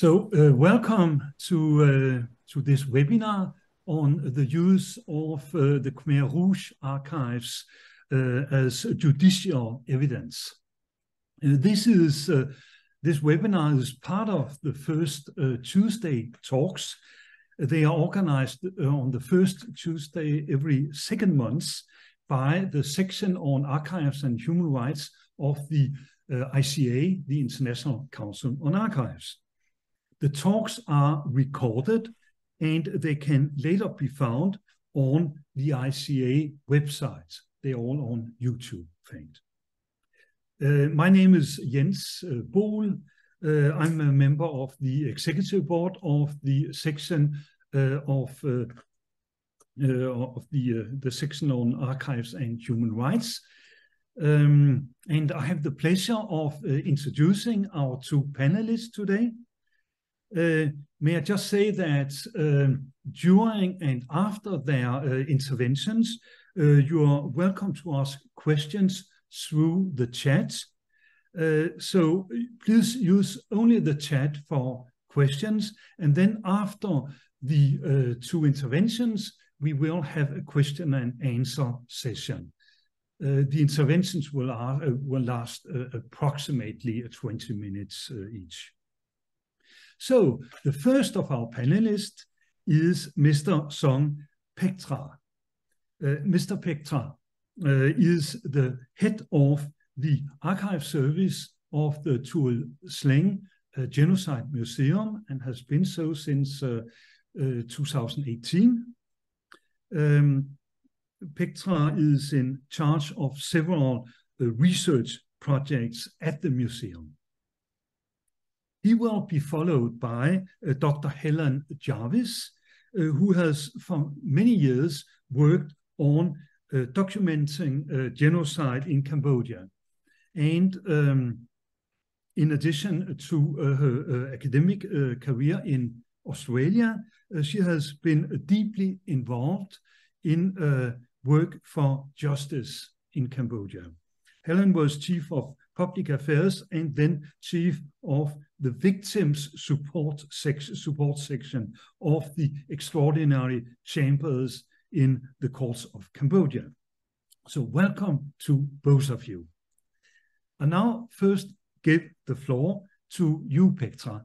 So uh, welcome to, uh, to this webinar on the use of uh, the Khmer Rouge archives uh, as judicial evidence. Uh, this is uh, this webinar is part of the first Tuesday talks. They are organized on the first Tuesday every second month by the section on archives and human rights of the ICA, the International Council on Archives. The talks are recorded and they can later be found on the ICA website. They're all on YouTube, thanks. Uh, my name is Jens uh, Boel. Uh, I'm a member of the executive board of the section uh, of uh, of the the section on archives and human rights. Um, and I have the pleasure of introducing our two panelists today. Uh, may I just say that um, during and after their uh, interventions, uh, you are welcome to ask questions through the chat. Uh, so please use only the chat for questions. And then after the uh, two interventions, we will have a question and answer session. Uh, the interventions will, will last approximately 20 minutes each. So the first of our panelists is Mr. Song Pheaktra. Uh, Mr. Pheaktra uh, is the head of the archive service of the Tuol Sleng uh, Genocide Museum and has been so since uh, uh, 2018. Um, Pheaktra is in charge of several uh, research projects at the museum. He will be followed by uh, Dr. Helen Jarvis, uh, who has for many years worked on uh, documenting uh, genocide in Cambodia. And um, in addition to uh, her uh, academic career in Australia, she has been deeply involved in work for justice in Cambodia. Helen was chief of public affairs and then chief of the victims support, support section of the extraordinary chambers in the courts of Cambodia. So welcome to both of you. I now first give the floor to you, Pheaktra,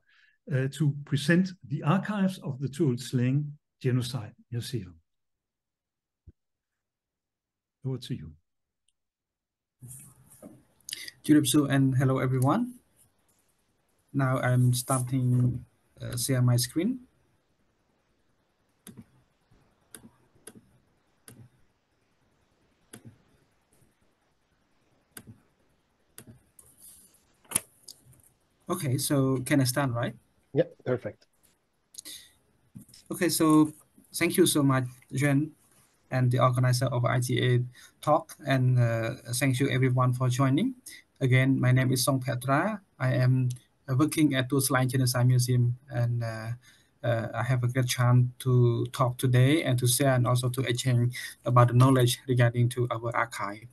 uh, to present the archives of the Tuol Sleng Genocide Museum. Over to you. Jiripsu and hello everyone. Now I'm starting uh, share my screen. Okay, so can I start, right? Yeah, perfect. Okay, so thank you so much, Jen, and the organizer of ICA talk, and uh, thank you everyone for joining. Again, my name is Song Pheaktra. I am uh, working at Tuol Sleng Genocide Museum and uh, uh, I have a great chance to talk today and to share and also to exchange about the knowledge regarding to our archive.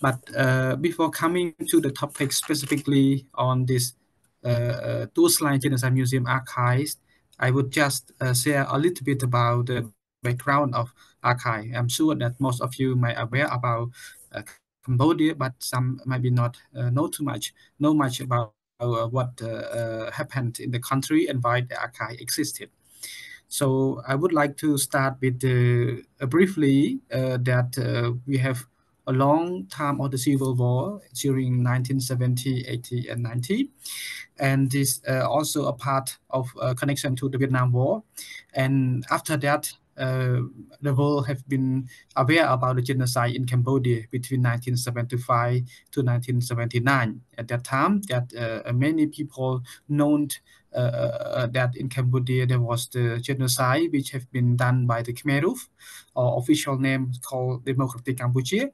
But uh, before coming to the topic specifically on this uh, uh, Genocide Museum archives, I would just uh, share a little bit about the background of archive. I'm sure that most of you might aware about Cambodia, but some maybe not uh, know too much, know much about uh, what uh, happened in the country and why the archive existed. So I would like to start with briefly that we have a long time of the civil war during 1970, 80, and 90. And this uh, also a part of connection to the Vietnam War. And after that, uh, the world have been aware about the genocide in Cambodia between 1975 to 1979. At that time, that uh, many people known uh, uh, that in Cambodia there was the genocide which have been done by the Khmer Rouge, or official name called Democratic Cambodia.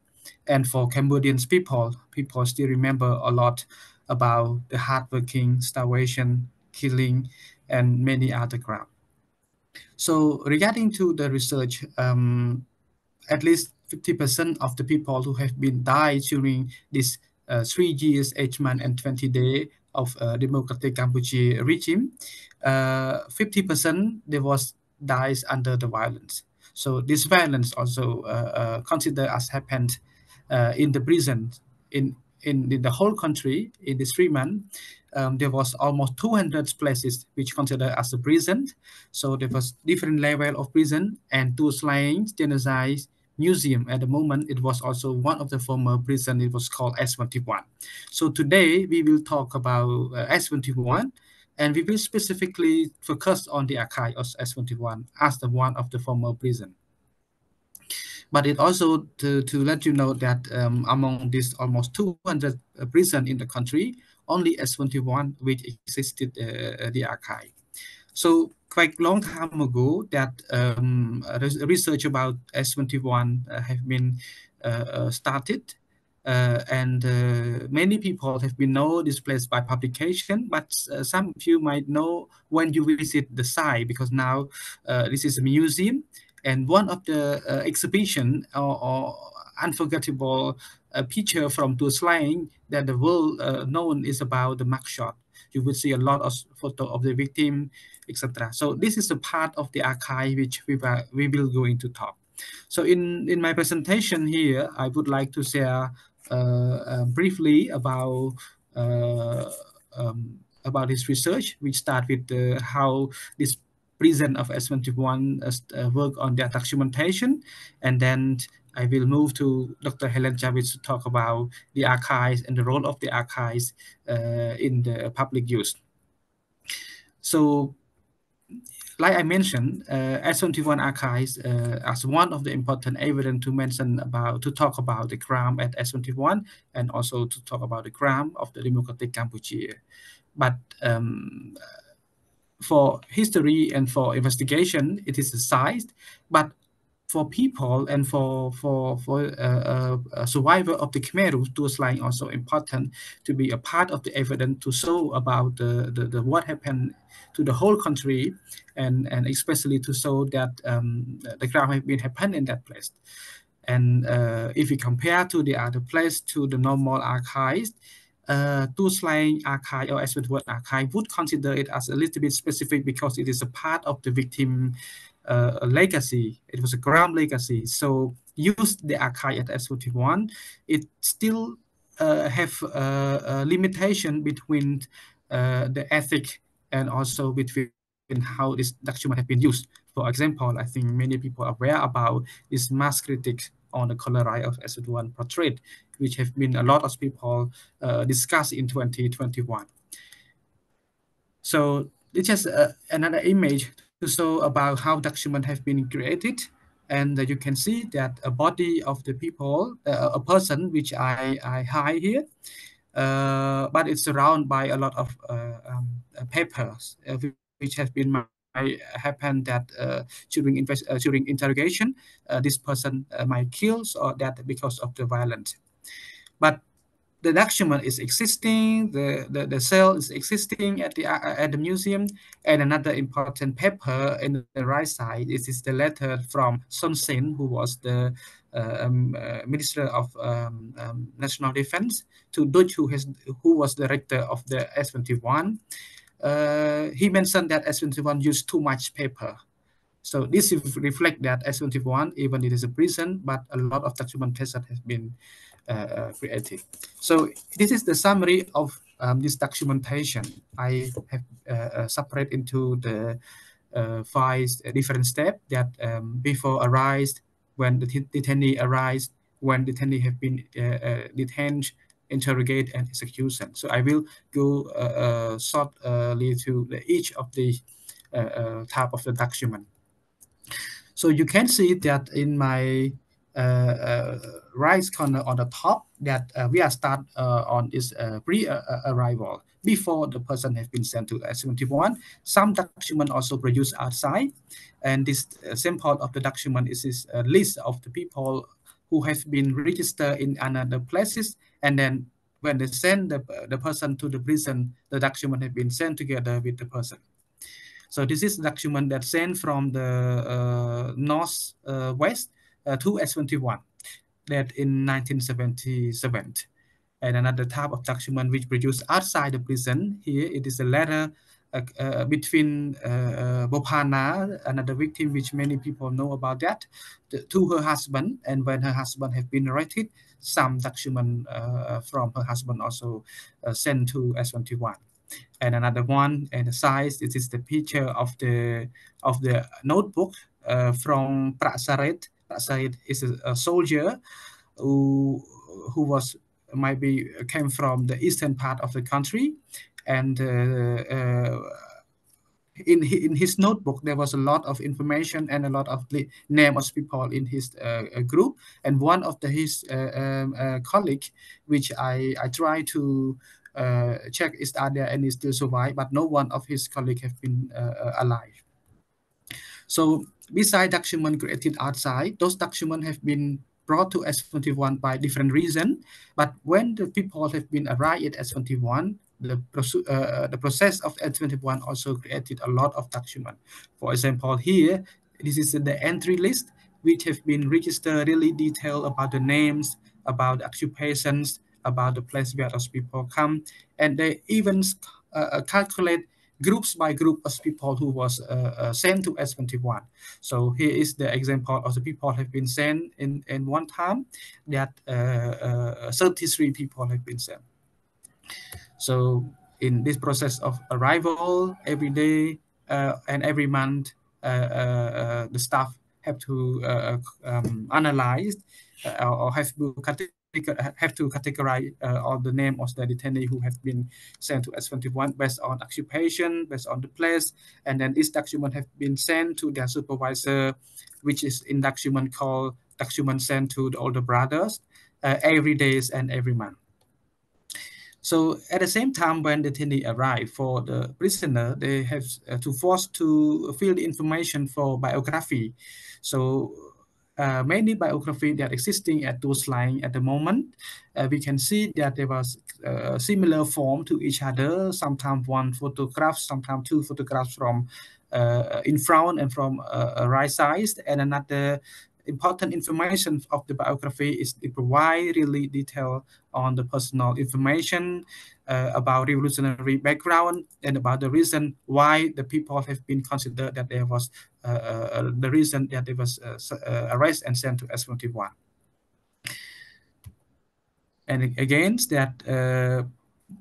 And for Cambodian people, people still remember a lot about the hardworking, starvation, killing, and many other crimes. So regarding to the research, um, at least 50% of the people who have been died during this uh, three years, eight months, and 20 days of uh, Democratic Cambodia regime 50% there was dies under the violence. So this violence also considered as happened in the prison in, in, in the whole country in this three months um, there was almost 200 places which considered as a prison. So there was different level of prison and Tuol Sleng genocide museum. At the moment it was also one of the former prison. It was called s21 so today we will talk about uh, s21 and we will specifically focus on the archive of s21 as the one of the former prison. But it also to, to let you know that um, among these almost 200 uh, prison in the country only S21 which existed uh, the archive. So quite long time ago that um, research about S21 uh, have been uh, uh, started uh, and uh, many people have been know this place by publication, but uh, some of you might know when you visit the site because now this is a museum and one of the exhibition or, or unforgettable a picture from Tuol Sleng that the world uh, known is about the mugshot. You will see a lot of photo of the victim, etc. So this is a part of the archive which we, we will go into talk. So in, in my presentation here, I would like to share uh, uh, briefly about uh, um, about this research. We start with uh, how this prison of S21 uh, work on their documentation, and then I will move to Dr. Helen Jarvis to talk about the archives and the role of the archives uh, in the public use. So, like I mentioned, uh, S21 archives uh, as one of the important evidence to mention about, to talk about the crime at S21 and also to talk about the crime of the Democratic Cambodia. But um, for history and for investigation, it is a size, but for people and for for for uh, uh, survivor of the Khmer Rouge, those like also important to be a part of the evidence to show about the, the, the what happened to the whole country and and especially to show that um, the crime has been happened in that place. And uh, if we compare to the other place to the normal archives, uh, Tuol Sleng archive or Ashford Word archive would consider it as a little bit specific because it is a part of the victim uh, a legacy. It was a ground legacy. So use the archive at S41. It still uh, have a, a, limitation between uh, the ethic and also between how this document have been used. For example, I think many people are aware about this mass critic on the color colorized of S1 portrait, which have been a lot of people uh, in 2021. So it's just uh, another image show about how documents have been created. And uh, you can see that a body of the people, uh, a person, which I, I hide here, uh, but it's surrounded by a lot of uh, um, uh, papers, uh, which have been happened that during invest during interrogation, this person might kills or that because of the violence. But the document is existing, the, the, the cell is existing at the uh, at the museum, and another important paper in the right side is, is the letter from Son Sen, who was the uh, um, uh, Minister of um, um, National Defense, to Duch, who has who was director of the S21. Uh, he mentioned that S21 used too much paper. So this reflect that S21, even it is a prison, but a lot of documentation has been uh, created. So this is the summary of um, this documentation. I have uh, uh separated into the uh, five different steps that um, before arise, when the detainee arise, when the detainee have been uh, detained, interrogate, and execution. So I will go shortly to each of the type of the document. So you can see that in my uh, uh, right corner on the top that uh, we are start on is pre-arrival before the person has been sent to S71. Some document also produced outside, and this same part of the document is, is a list of the people who have been registered in another places, and then when they send the, the person to the prison, the document have been sent together with the person. So this is document that sent from the uh, north uh, west uh, to S21 that in 1977. And another type of document which produced outside the prison, here it is a letter uh, between uh, Bophana, another victim, which many people know about that, the, to her husband. And when her husband have been arrested, some document from her husband also sent to S21 and another one and the size this is the picture of the of the notebook uh, from Praksarit. Praksarit is a, a, soldier who who was might be came from the eastern part of the country and uh, uh, in in his notebook there was a lot of information and a lot of the name of people in his uh, uh group and one of the his uh, um, uh, colleague which i i try to Uh, check is are there any still survive but no one of his colleague have been uh, uh, alive so beside document created outside those documents have been brought to S21 by different reason. But when the people have been arrived at S21, the, uh, the process of S21 also created a lot of document. For example, here, this is the entry list, which have been registered really detailed about the names, about occupations, about the place where those people come. And they even uh, calculate groups by group of people who was uh, uh, sent to S21. So here is the example of the people have been sent in, in one time that uh, 33 people have been sent. So in this process of arrival every day and every month, the staff have to um, analyze or have to have to categorize uh, all the name of the detainee who have been sent to S21 based on occupation, based on the place, and then this document have been sent to their supervisor, which is in document called document sent to the older brothers uh, every days and every month. So at the same time, when the detainee arrive for the prisoner, they have uh, to force to fill the information for biography. So uh, many biography that existing at those lines at the moment. Uh, we can see that there was uh, similar form to each other. Sometimes one photograph, sometimes two photographs from uh, in front and from uh, right side, and another important information of the biography is it provide really detail on the personal information uh, about revolutionary background and about the reason why the people have been considered that there was uh, uh, the reason that they was uh, uh, arrested and sent to S21. And again, that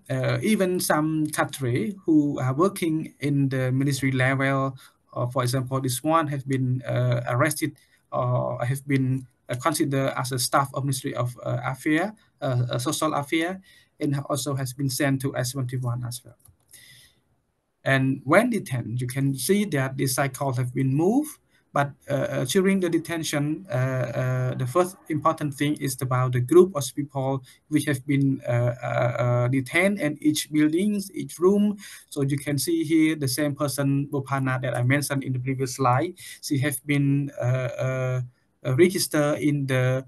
uh, even some country who are working in the ministry level, or for example, this one has been arrested or have been considered as a staff of Ministry of Affairs, Social Affairs, and also has been sent to S21 as well. And when detained, you can see that the cycles have been moved. But uh, during the detention, uh, uh, the first important thing is about the group of people which have been uh, uh, uh, detained in each buildings, each room. So you can see here the same person, Bophana, that I mentioned in the previous slide. She has been registered in the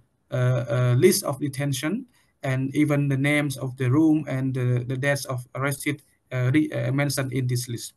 list of detention and even the names of the room and the, the deaths of arrested uh, uh, mentioned in this list.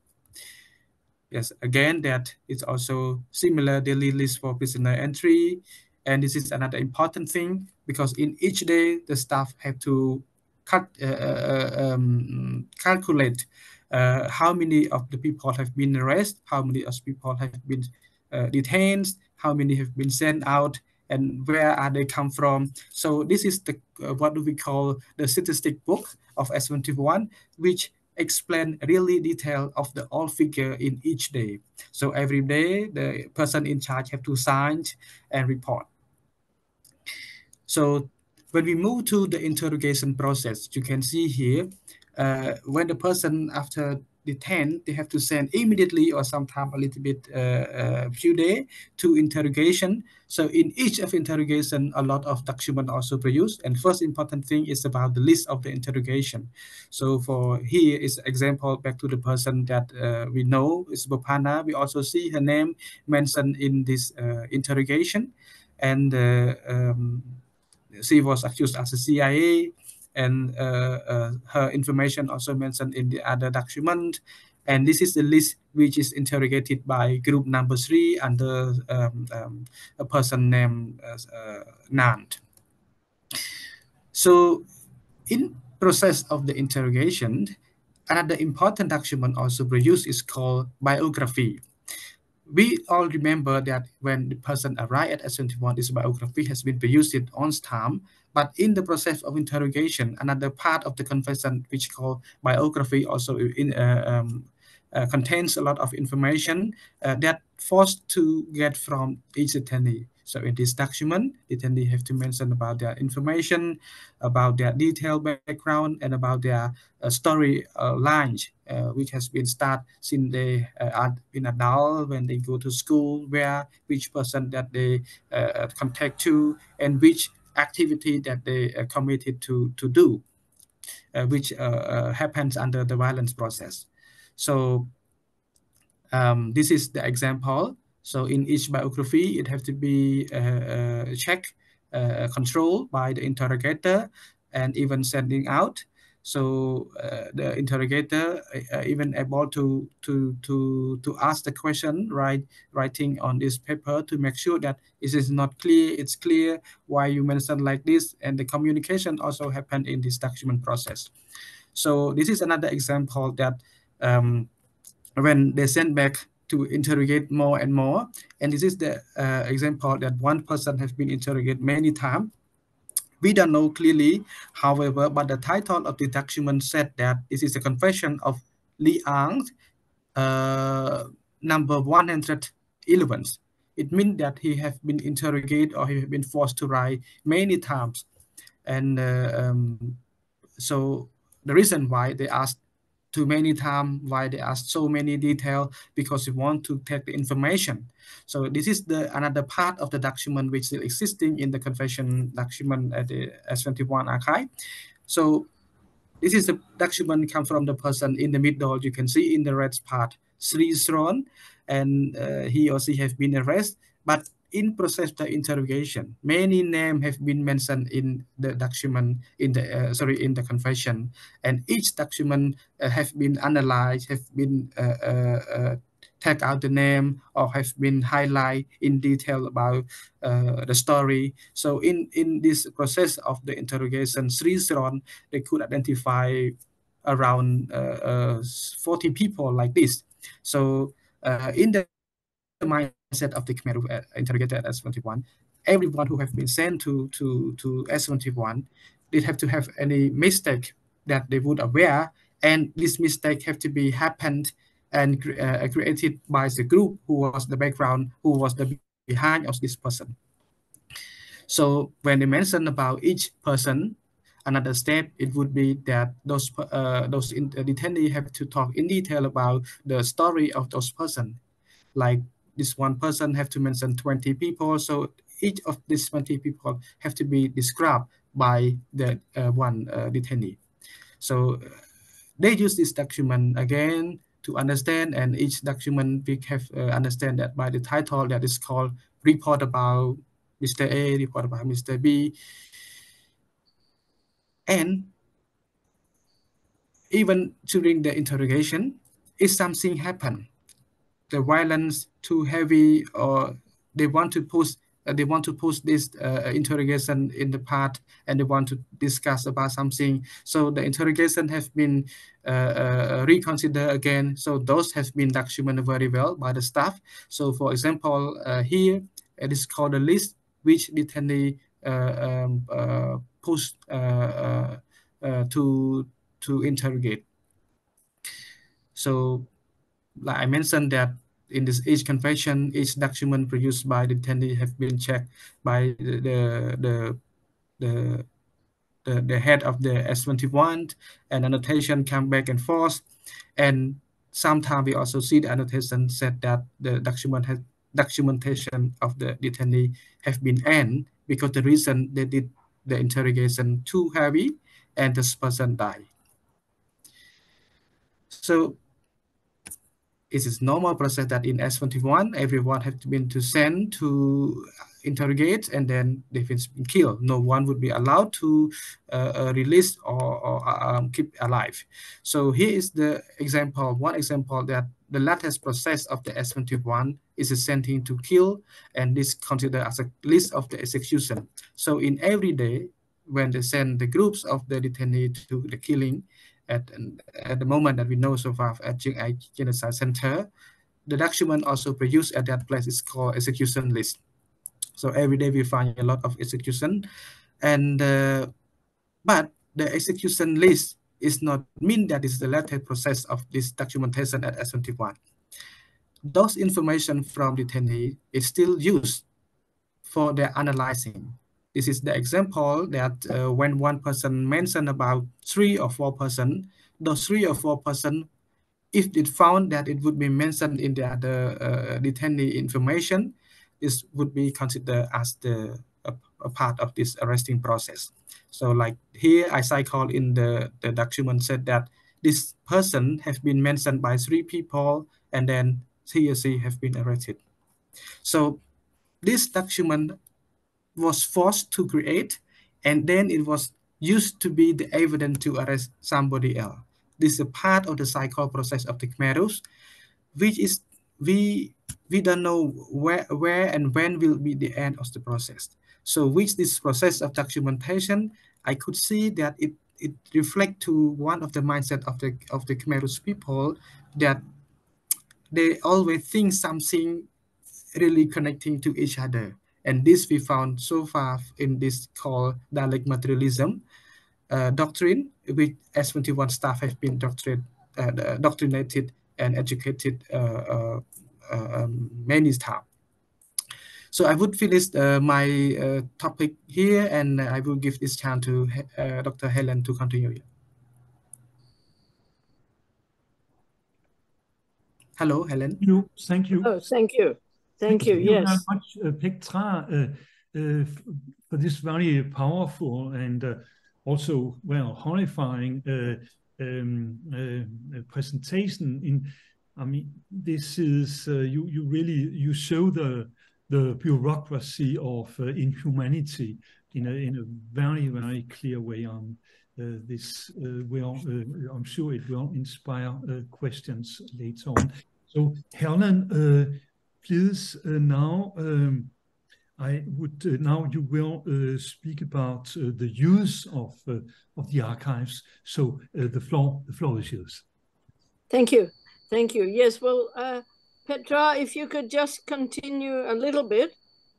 Yes, again, that is also similar daily list for prisoner entry. And this is another important thing because in each day, the staff have to cut, uh, um, calculate uh, how many of the people have been arrested, how many of people have been uh, detained, how many have been sent out, and where are they come from. So this is the what do we call the statistic book of S21, which explain really detail of the all figure in each day. So every day, the person in charge have to sign and report. So when we move to the interrogation process, you can see here, uh, when the person after detained, they have to send immediately or sometimes a little bit uh, uh, few day to interrogation. So in each of interrogation, a lot of document also produced. And first important thing is about the list of the interrogation. So for here is example back to the person that uh, we know is Bophana. We also see her name mentioned in this uh, interrogation. And uh, um, she was accused as a CIA and uh, uh, her information also mentioned in the other document. And this is the list which is interrogated by group number three under um, um, a person named uh, Nant. So in process of the interrogation, another important document also produced is called biography. We all remember that when the person arrived at S21, this biography has been produced on time, but in the process of interrogation, another part of the confession, which called biography, also in, uh, um, uh, contains a lot of information uh, that forced to get from each attendee. So in this document, the attendee have to mention about their information, about their detailed background, and about their uh, story uh, lines, uh, which has been started since they uh, are in adult, when they go to school, where, which person that they contact to, and which activity that they uh, committed to, to do, which happens under the violence process. So um, this is the example so in each biography, it has to be uh, uh, checked, uh, controlled by the interrogator and even sending out. So uh, the interrogator uh, even able to to to to ask the question, right, writing on this paper to make sure that it is not clear. It's clear why you mentioned like this, and the communication also happened in this document process. So this is another example that um, when they send back to interrogate more and more. And this is the uh, example that one person has been interrogated many times. We don't know clearly, however, but the title of the document said that this is a confession of Li Ang, uh, number 111. It means that he has been interrogated or he has been forced to write many times. And uh, um, so the reason why they asked too many time why they ask so many detail because we want to take the information. So this is the another part of the document which is existing in the confession document at the s21 archive. So this is the document come from the person in the middle you can see in the red part. Sri Sron and uh, he or she have been arrested but in process the interrogation. Many names have been mentioned in the document in the uh, sorry in the confession. And each document uh, have been analyzed have been uh, uh, uh take out the name or have been highlight in detail about uh, the story. So in in this process of the interrogation Sri Sron they could identify around 40 people like this. So in the mindset of the Khmer Rouge uh, interrogated at S21, everyone who have been sent to, to, to S21 did have to have any mistake that they would aware, and this mistake have to be happened and uh, created by the group who was the background, who was the behind of this person. So when they mention about each person, another step it would be that those uh, those in, uh, detainees have to talk in detail about the story of those person, like this one person have to mention 20 people. So each of these 20 people have to be described by the uh, one uh, detainee. So uh, they use this document again to understand and each document we have uh, understand that by the title that is called report about Mr. A, report about Mr. B. And even during the interrogation, if something happened, the violence too heavy or they want to post uh, they want to push this uh, interrogation in the part and they want to discuss about something. So the interrogation has been uh, uh, reconsidered again. So those have been documented very well by the staff. So for example uh, here it is called a list which detainee uh, um, push to to interrogate. So like I mentioned that in this each confession, each document produced by the attendee have been checked by the the the the, the head of the S21 and annotation come back and forth. And sometimes we also see the annotation said that the document has documentation of the detainee have been end because the reason they did the interrogation too heavy and this person died. So it is normal process that in S21, everyone has been to send to interrogate and then they've been killed. No one would be allowed to uh, uh, release or, or um, keep alive. So here is the example, one example that the latest process of the S21 is a sending to kill and this considered as a list of the execution. So in every day, when they send the groups of the detainee to the killing, at, at the moment that we know so far at Choeung Ek Genocide Center. The document also produced at that place is called execution list. So every day we find a lot of execution, and uh, but the execution list is not mean that is the latest process of this documentation at S21. Those information from detainee is still used for their analyzing. This is the example that uh, when one person mentioned about three or four person, those three or four person, if it found that it would be mentioned in the other uh, detainee information, this would be considered as the a, a, part of this arresting process. So like here, I cycle in the, the document said that this person has been mentioned by three people and then he or she have been arrested. So this document was forced to create and then it was used to be the evidence to arrest somebody else. This is a part of the cycle process of the Khmer Rouge, which is we we don't know where where and when will be the end of the process. So with this process of documentation, I could see that it it reflect to one of the mindset of the of the Khmer Rouge people that they always think something really connecting to each other. And this we found so far in this called dialect materialism uh, doctrine, which S21 staff have been doctrinated, uh, doctrinated and educated uh, uh, uh um, many times. So I would finish uh, my uh, topic here and I will give this chance to uh, Dr. Helen to continue. Hello, Helen. Thank you. Thank you. Oh, thank you. Thank, thank you. you. Yes. very much, uh, Pheaktra, uh, uh, for this very powerful and uh, also, well, horrifying um, presentation. In, I mean, this is you. You really you show the the bureaucracy of uh, inhumanity in a, in a very, very clear way. on uh, this uh, will, uh, I'm sure it will inspire uh, questions later on. So Helen, uh, please now, um, I would now you will speak about the use of of the archives. So the floor the floor is yours. Thank you, thank you. Yes, well, Pheaktra, if you could just continue a little bit.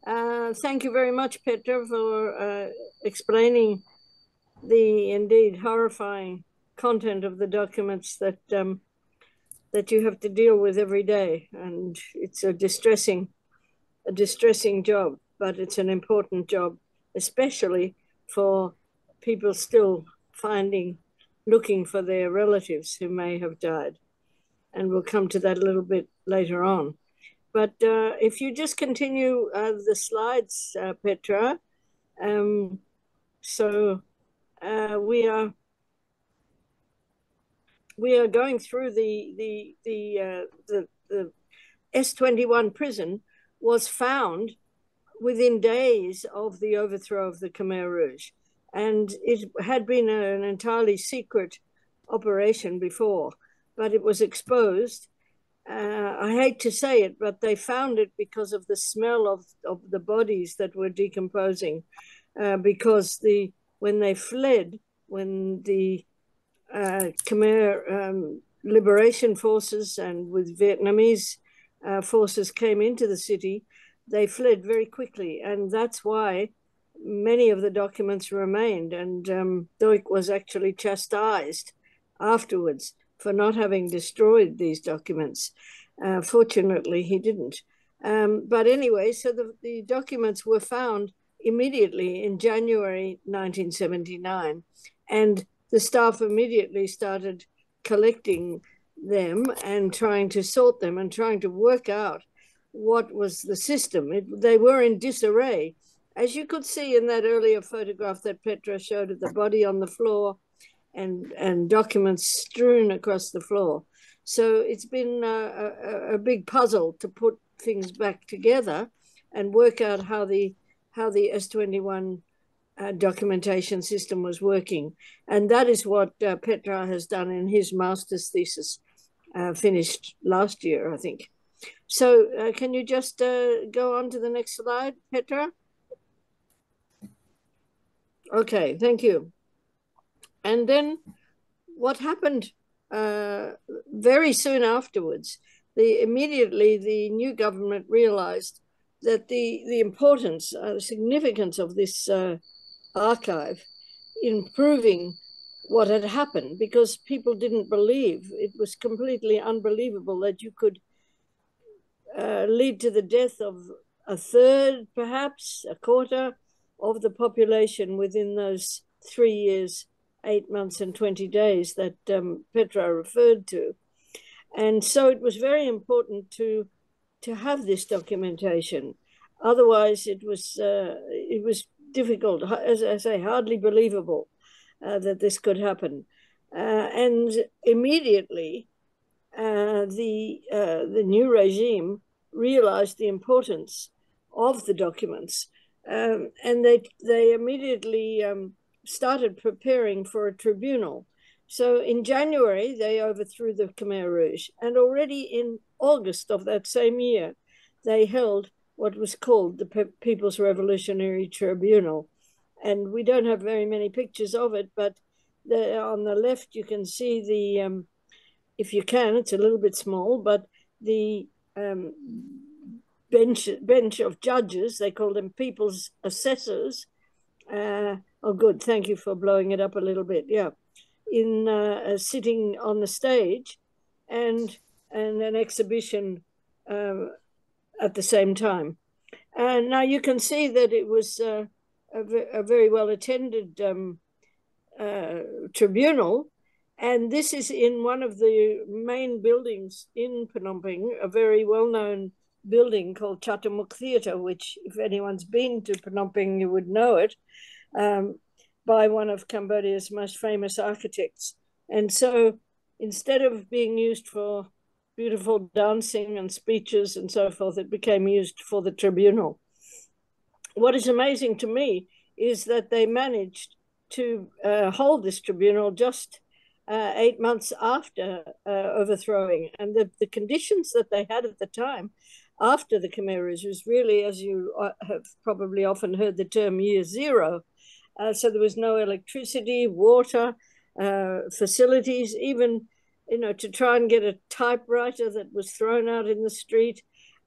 Uh, thank you very much, Pheaktra, for uh, explaining the indeed horrifying content of the documents that um, that you have to deal with every day, and it's a distressing, a distressing job, but it's an important job, especially for people still finding, looking for their relatives who may have died and we'll come to that a little bit later on. But uh, if you just continue uh, the slides, uh, Pheaktra. Um, so uh, we are we are going through the the the uh, the, the S21 prison was found within days of the overthrow of the Khmer Rouge, and it had been an entirely secret operation before but it was exposed. Uh, I hate to say it, but they found it because of the smell of, of the bodies that were decomposing. Uh, because the when they fled, when the uh, Khmer um, liberation forces and with Vietnamese uh, forces came into the city, they fled very quickly, and that's why many of the documents remained. And um, Duch was actually chastised afterwards for not having destroyed these documents. Uh, fortunately, he didn't. Um, but anyway, so the, the documents were found immediately in January 1979, and the staff immediately started collecting them and trying to sort them and trying to work out what was the system. It, they were in disarray. As you could see in that earlier photograph that Pheaktra showed of the body on the floor, and and documents strewn across the floor. So it's been a, a, a, big puzzle to put things back together and work out how the how the S21 uh, documentation system was working, and that is what uh, Pheaktra has done in his master's thesis, uh, finished last year, I think. So uh, can you just uh, go on to the next slide, Pheaktra? Okay, thank you. And then what happened very soon afterwards, the immediately the new government realized that the the importance, the significance of this archive in proving what had happened, because people didn't believe it was completely unbelievable that you could uh, lead to the death of a third, perhaps a quarter of the population within those three years, eight months, and 20 days that um, Pheaktra referred to. And so it was very important to to have this documentation. Otherwise, it was uh, it was difficult, as I say, hardly believable uh, that this could happen. Uh, and immediately, uh, the uh, the new regime realized the importance of the documents, um, and they they immediately um, started preparing for a tribunal. So in January, they overthrew the Khmer Rouge, and already in August of that same year, they held what was called the People's Revolutionary Tribunal. And we don't have very many pictures of it, but the, on the left you can see the, um, if you can, it's a little bit small, but the um, bench bench of judges. They call them people's assessors. Uh, oh, good. Thank you for blowing it up a little bit. Yeah, in uh, sitting on the stage, and and an exhibition um, at the same time. And now you can see that it was uh, a, very well attended um, uh, tribunal. And this is in one of the main buildings in Phnom Penh, a very well known building called Chaktomuk Theatre, which, if anyone's been to Phnom Penh, you would know it, um, by one of Cambodia's most famous architects. And so instead of being used for beautiful dancing and speeches and so forth, it became used for the tribunal. What is amazing to me is that they managed to uh, hold this tribunal just uh, eight months after uh, overthrowing. And the, the conditions that they had at the time after the Khmer Rouge was really, as you uh, have probably often heard the term, year zero. Uh, so there was no electricity, water, uh, facilities, even you know to try and get a typewriter that was thrown out in the street.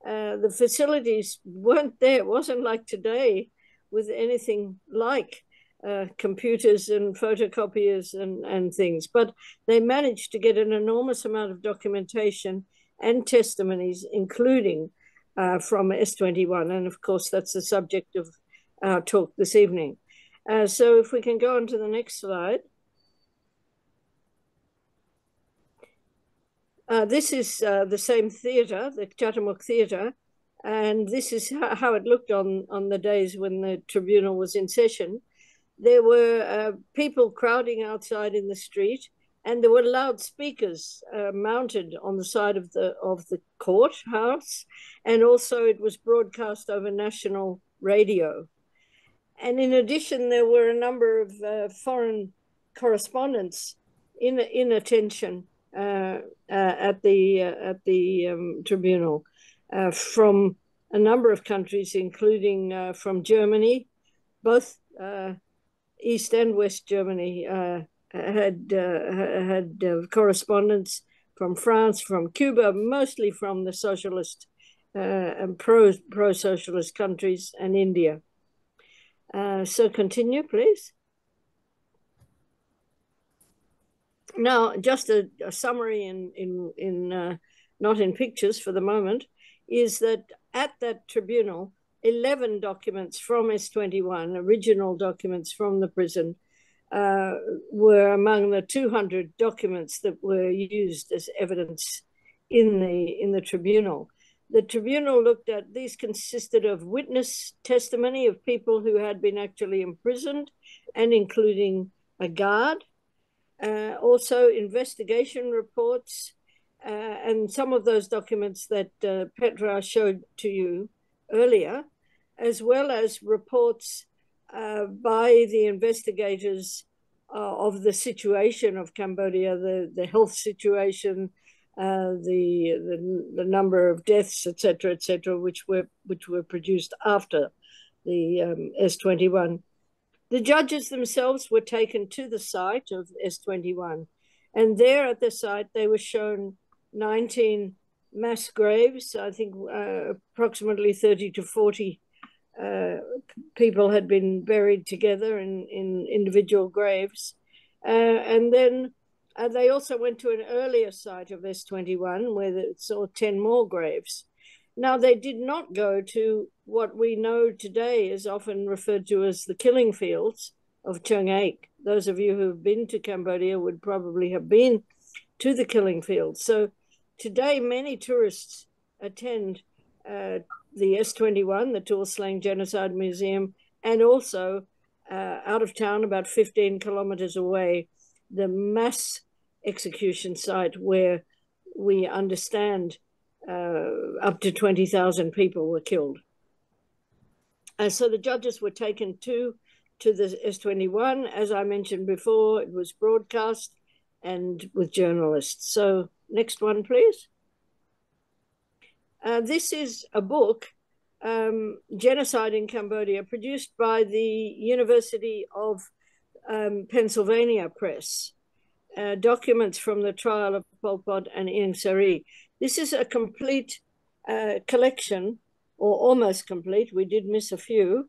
Uh, the facilities weren't there. It wasn't like today with anything like uh, computers and photocopiers and, and things. But they managed to get an enormous amount of documentation and testimonies, including uh, from S21. And of course, that's the subject of our talk this evening. Uh, so if we can go on to the next slide. Uh, this is uh, the same theatre, the Chaktomuk Theatre, and this is how it looked on, on the days when the tribunal was in session. There were uh, people crowding outside in the street, and there were loudspeakers uh, mounted on the side of the of the courthouse, and also it was broadcast over national radio. And in addition, there were a number of uh, foreign correspondents in in attention uh, uh at the uh, at the um, tribunal uh, from a number of countries, including from Germany, both East and West Germany had had correspondence from France, from Cuba, mostly from the socialist and pro pro socialist countries, and India. so continue, please. Now, just a, a summary in in in not in pictures for the moment, is that at that tribunal, 11 documents from S21, original documents from the prison, uh, were among the 200 documents that were used as evidence in the in the tribunal. The tribunal looked at these consisted of witness testimony of people who had been actually imprisoned, and including a guard, uh, also investigation reports, uh, and some of those documents that uh, Pheaktra showed to you earlier, as well as reports uh, by the investigators uh, of the situation of Cambodia, the, the health situation, uh, the, the, the number of deaths, etc., etc., which were which were produced after the um, S21. The judges themselves were taken to the site of S21, And there at the site, they were shown 19 mass graves. I think uh, approximately 30 to 40 uh, people had been buried together in, in individual graves. Uh, and then uh, they also went to an earlier site of S21 where they saw 10 more graves. Now, they did not go to what we know today is often referred to as the killing fields of Choeung Ek. Those of you who have been to Cambodia would probably have been to the killing fields. So today, many tourists attend uh, the S21, the Tuol Sleng Genocide Museum, and also uh, out of town, about 15 kilometers away, the mass execution site where we understand uh, up to 20,000 people were killed. And so the judges were taken to to the S21. As I mentioned before, it was broadcast and with journalists. So next one, please. Uh, this is a book, um, Genocide in Cambodia, produced by the University of um, Pennsylvania Press. Uh, documents from the trial of Pol Pot and Ieng Sary. This is a complete uh, collection, or almost complete, we did miss a few,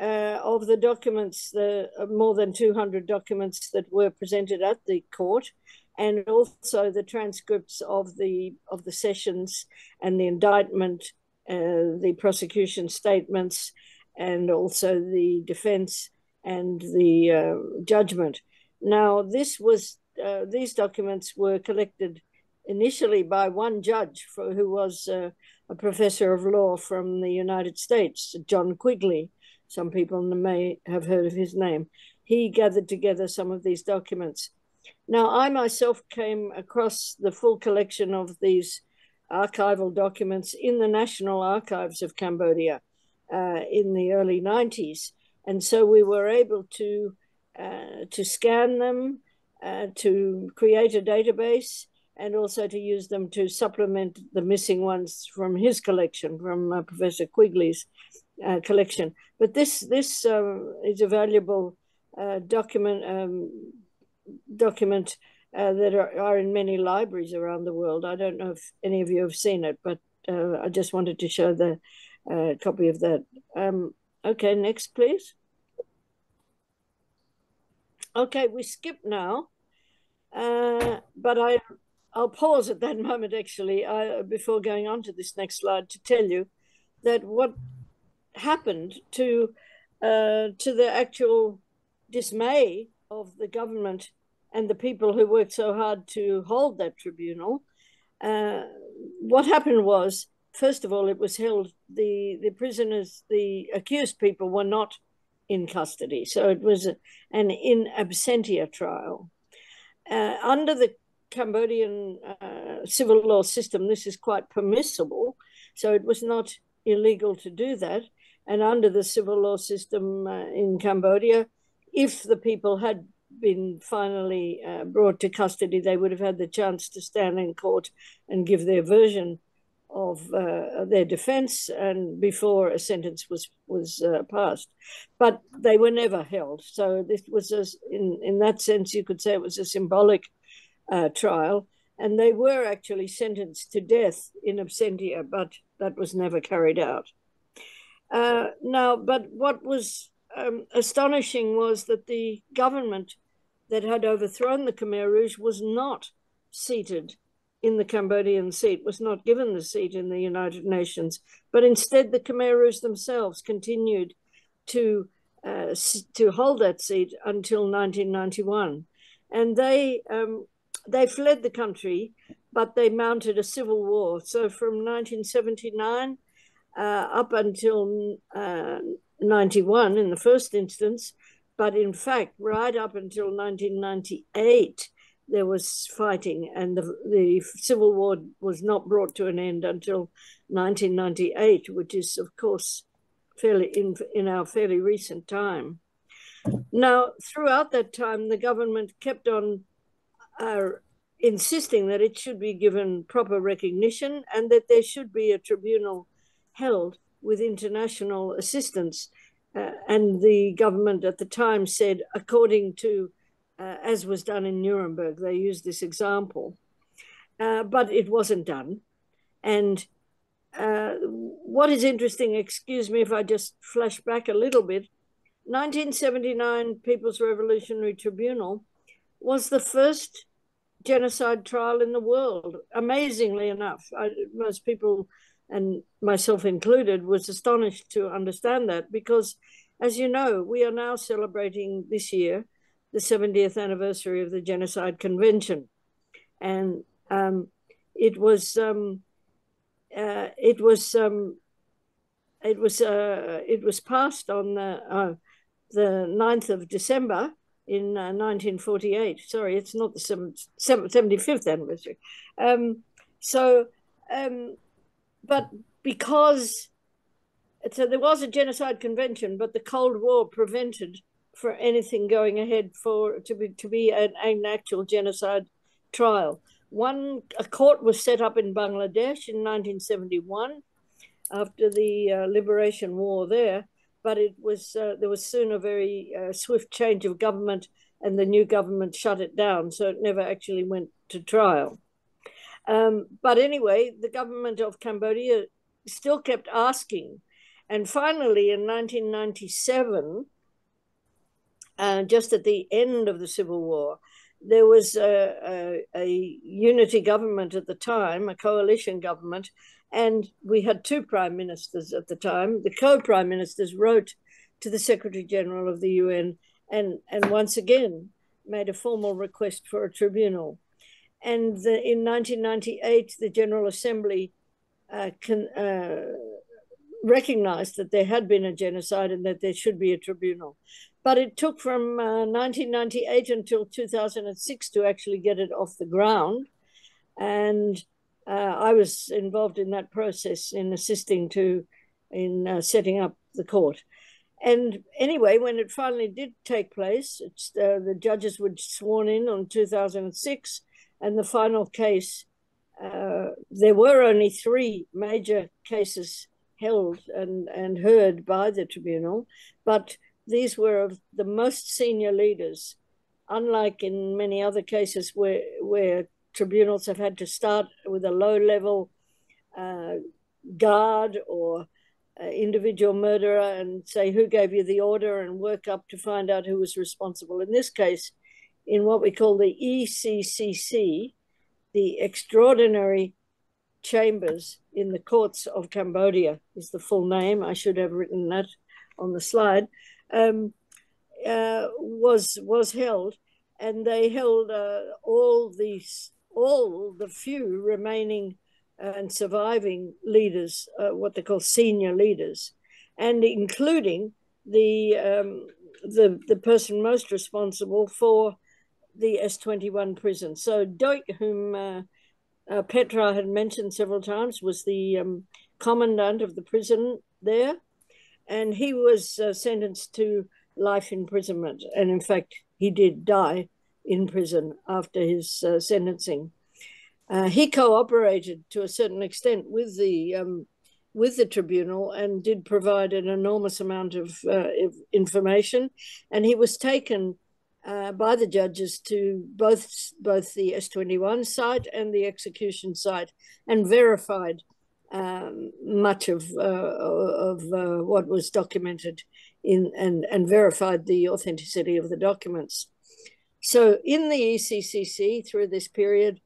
uh, of the documents, the uh, more than 200 documents that were presented at the court, and also the transcripts of the of the sessions and the indictment, uh, the prosecution statements, and also the defense and the uh, judgment. Now, this was uh, these documents were collected initially by one judge for, who was uh, a professor of law from the United States, John Quigley. Some people may have heard of his name. He gathered together some of these documents. Now, I myself came across the full collection of these archival documents in the National Archives of Cambodia uh, in the early 90s. And so we were able to, uh, to scan them, uh, to create a database and also to use them to supplement the missing ones from his collection, from uh, Professor Quigley's uh, collection. But this this um, is a valuable uh, document um, document uh, that are, are, in many libraries around the world. I don't know if any of you have seen it, but uh, I just wanted to show the copy of that. Um, okay, next, please. Okay, we skip now uh, but I, I'll pause at that moment actually I, before going on to this next slide to tell you that what happened to uh, to the actual dismay of the government and the people who worked so hard to hold that tribunal. Uh, what happened was, first of all, it was held the the prisoners, the accused people, were not in custody, so it was a, an in absentia trial uh, under the Cambodian uh, civil law system, this is quite permissible. So it was not illegal to do that. And under the civil law system uh, in Cambodia, if the people had been finally uh, brought to custody, they would have had the chance to stand in court and give their version of uh, their defense and before a sentence was was uh, passed but they were never held so this was a, in in that sense you could say it was a symbolic uh, trial and they were actually sentenced to death in absentia but that was never carried out. Uh, now but what was um, astonishing was that the government that had overthrown the Khmer Rouge was not seated in the Cambodian seat, was not given the seat in the United Nations, but instead the Khmer Rouge themselves continued to uh, to hold that seat until 1991, and they um, they fled the country, but they mounted a civil war. So from 1979 uh, up until uh, 91, in the first instance, but in fact, right up until 1998, there was fighting, and the, the civil war was not brought to an end until 1998, which is, of course, fairly in, in our fairly recent time. Now, throughout that time, the government kept on uh, insisting that it should be given proper recognition and that there should be a tribunal held with international assistance. Uh, and the government at the time said, according to uh, as was done in Nuremberg. They used this example, uh, but it wasn't done. And uh, what is interesting, excuse me if I just flash back a little bit, 1979 People's Revolutionary Tribunal was the first genocide trial in the world. Amazingly enough, I, most people, and myself included, was astonished to understand that because, as you know, we are now celebrating this year the 70th anniversary of the Genocide Convention, and um, it was um, uh, it was um, it was uh, it was passed on the uh, the 9th of December in 1948. Uh, Sorry, it's not the 75th anniversary. Um, so, um, but because so there was a genocide convention, but the Cold War prevented for anything going ahead for to be to be an, an actual genocide trial. One a court was set up in Bangladesh in 1971 after the uh, liberation war there, but it was uh, there was soon a very uh, swift change of government, and the new government shut it down, so it never actually went to trial. Um, but anyway, the government of Cambodia still kept asking, and finally in 1997, uh, just at the end of the civil war, there was a, a, a unity government at the time, a coalition government, and we had two prime ministers at the time. The co prime ministers wrote to the Secretary General of the UN and, and once again made a formal request for a tribunal. And the, in 1998, the General Assembly uh, can, uh, recognized that there had been a genocide and that there should be a tribunal. But it took from uh, 1998 until 2006 to actually get it off the ground. And uh, I was involved in that process in assisting to in uh, setting up the court. And anyway, when it finally did take place, uh, the judges were sworn in on 2006, and the final case. Uh, there were only three major cases held and, and heard by the tribunal, but these were of the most senior leaders, unlike in many other cases where, where tribunals have had to start with a low level uh, guard or uh, individual murderer and say who gave you the order and work up to find out who was responsible. In this case, in what we call the ECCC, the Extraordinary Chambers in the Courts of Cambodia is the full name. I should have written that on the slide. Um, uh, was was held, and they held uh, all these all the few remaining uh, and surviving leaders, uh, what they call senior leaders, and including the um, the the person most responsible for the S21 prison. So Duch, whom uh, uh, Pheaktra had mentioned several times, was the um, commandant of the prison there, and he was uh, sentenced to life imprisonment. And in fact, he did die in prison after his uh, sentencing. Uh, he cooperated to a certain extent with the um, with the tribunal and did provide an enormous amount of uh, information. And he was taken uh, by the judges to both both the S21 site and the execution site and verified um, much of uh, of uh, what was documented in and and verified the authenticity of the documents. So in the ECCC through this period,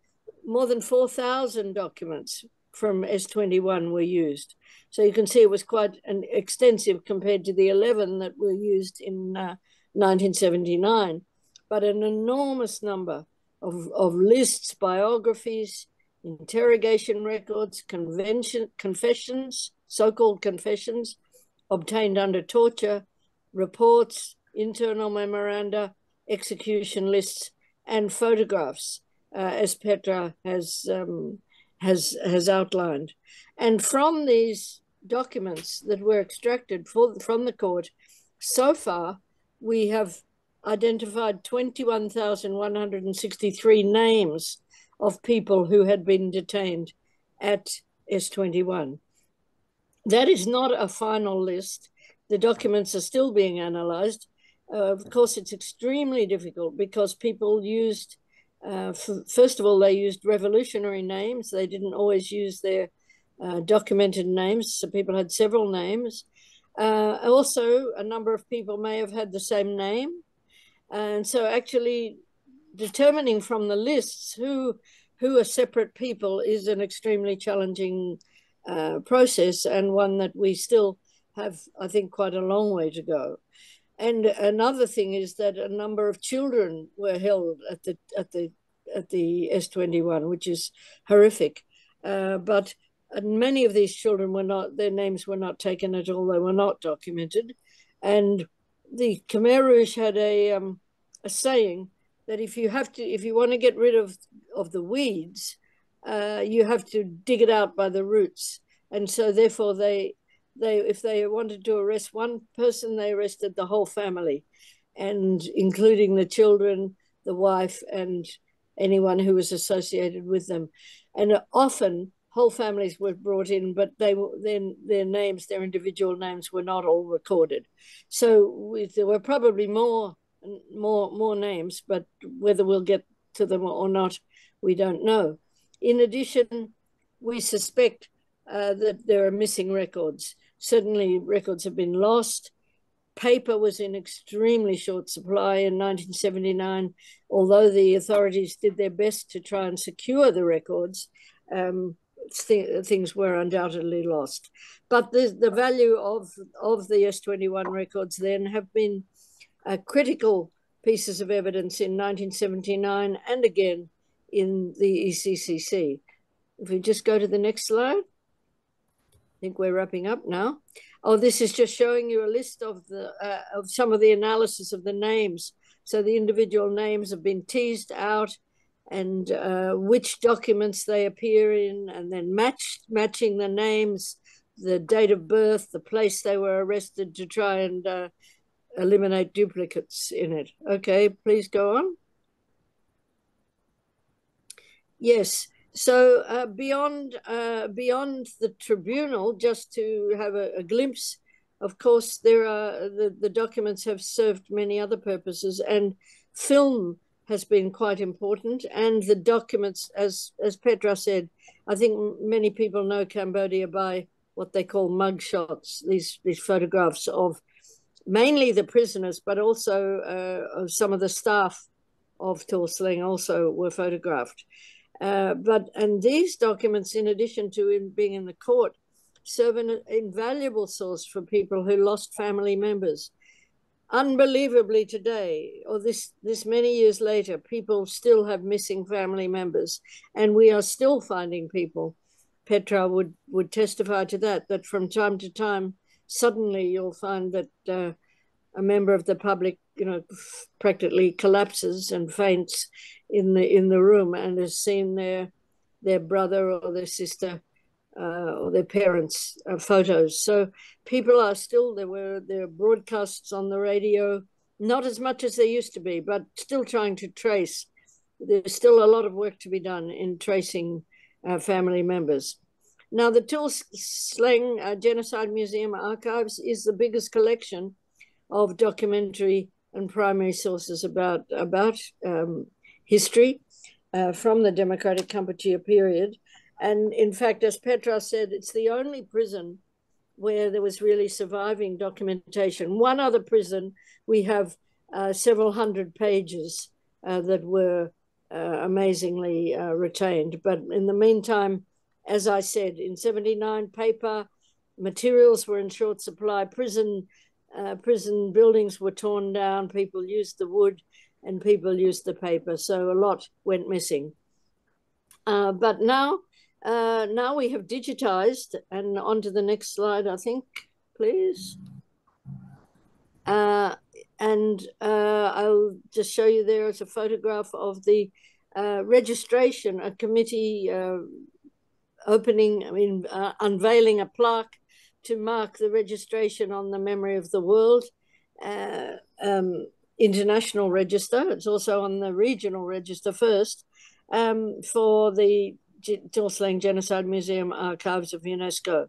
more than 4,000 documents from S21 were used. So you can see it was quite an extensive compared to the 11 that were used in uh, 1979, but an enormous number of, of lists, biographies, interrogation records, convention, confessions, so-called confessions, obtained under torture, reports, internal memoranda, execution lists, and photographs uh, as Pheaktra has um, has has outlined. And from these documents that were extracted for, from the court, so far we have identified 21,163 names of people who had been detained at S21. That is not a final list. The documents are still being analyzed, Uh, of course, it's extremely difficult because people used, uh, first of all, they used revolutionary names. They didn't always use their uh, documented names, so people had several names. Uh, also, a number of people may have had the same name. And so, actually, determining from the lists who who are separate people is an extremely challenging uh, process and one that we still have, I think, quite a long way to go. And another thing is that a number of children were held at the at the at the S21, which is horrific. Uh, but many of these children were not; their names were not taken at all. They were not documented, and the Khmer Rouge had a um, a saying that if you have to, if you want to get rid of of the weeds, uh, you have to dig it out by the roots. And so, therefore, they they if they wanted to arrest one person, they arrested the whole family, and including the children, the wife, and anyone who was associated with them. And often whole families were brought in, but they then their names, their individual names, were not all recorded. So we, there were probably more more more names, but whether we'll get to them or not, we don't know. In addition, we suspect uh, that there are missing records. Certainly, records have been lost. Paper was in extremely short supply in 1979. Although the authorities did their best to try and secure the records, um, th- things were undoubtedly lost. But the, the value of, of the S21 records then have been uh, critical pieces of evidence in 1979 and again in the ECCC. If we just go to the next slide, think we're wrapping up now. Oh, this is just showing you a list of the uh, of some of the analysis of the names. So the individual names have been teased out, and uh, which documents they appear in, and then matched matching the names, the date of birth, the place they were arrested to try and uh, eliminate duplicates in it. Okay, please go on. Yes. So uh, beyond uh, beyond the tribunal, just to have a, a, glimpse, of course, there are the, the documents have served many other purposes, and film has been quite important. And the documents, as as Pheaktra said, I think many people know Cambodia by what they call mug shots, these these photographs of mainly the prisoners, but also uh, some of the staff of Tuol Sleng also were photographed. Uh, but and these documents, in addition to in being in the court, serve an invaluable source for people who lost family members. Unbelievably, today, or this this many years later, people still have missing family members, and we are still finding people. Pheaktra would would testify to that. That from time to time, suddenly you'll find that uh, a member of the public, you know, practically collapses and faints in the in the room and has seen their their brother or their sister uh, or their parents' uh, photos. So people are still there were there are broadcasts on the radio, not as much as they used to be, but still trying to trace. There's still a lot of work to be done in tracing uh, family members. Now, the Tuol Sleng uh, Genocide Museum Archives is the biggest collection of documentary and primary sources about about um, history uh, from the Democratic Kampuchea period. And in fact, as Pheaktra said, it's the only prison where there was really surviving documentation. One other prison, we have uh, several hundred pages uh, that were uh, amazingly uh, retained. But in the meantime, as I said, in 79, paper materials were in short supply. Prison uh, prison buildings were torn down. People used the wood, and people used the paper. So a lot went missing. Uh, but now, uh, now we have digitized, and on to the next slide, I think, please. Uh, and uh, I'll just show you there is a photograph of the uh, registration, a committee opening, I mean, unveiling a plaque to mark the registration on the Memory of the World uh, um, International Register. It's also on the regional register first um, for the Tuol Sleng Genocide Museum Archives of UNESCO.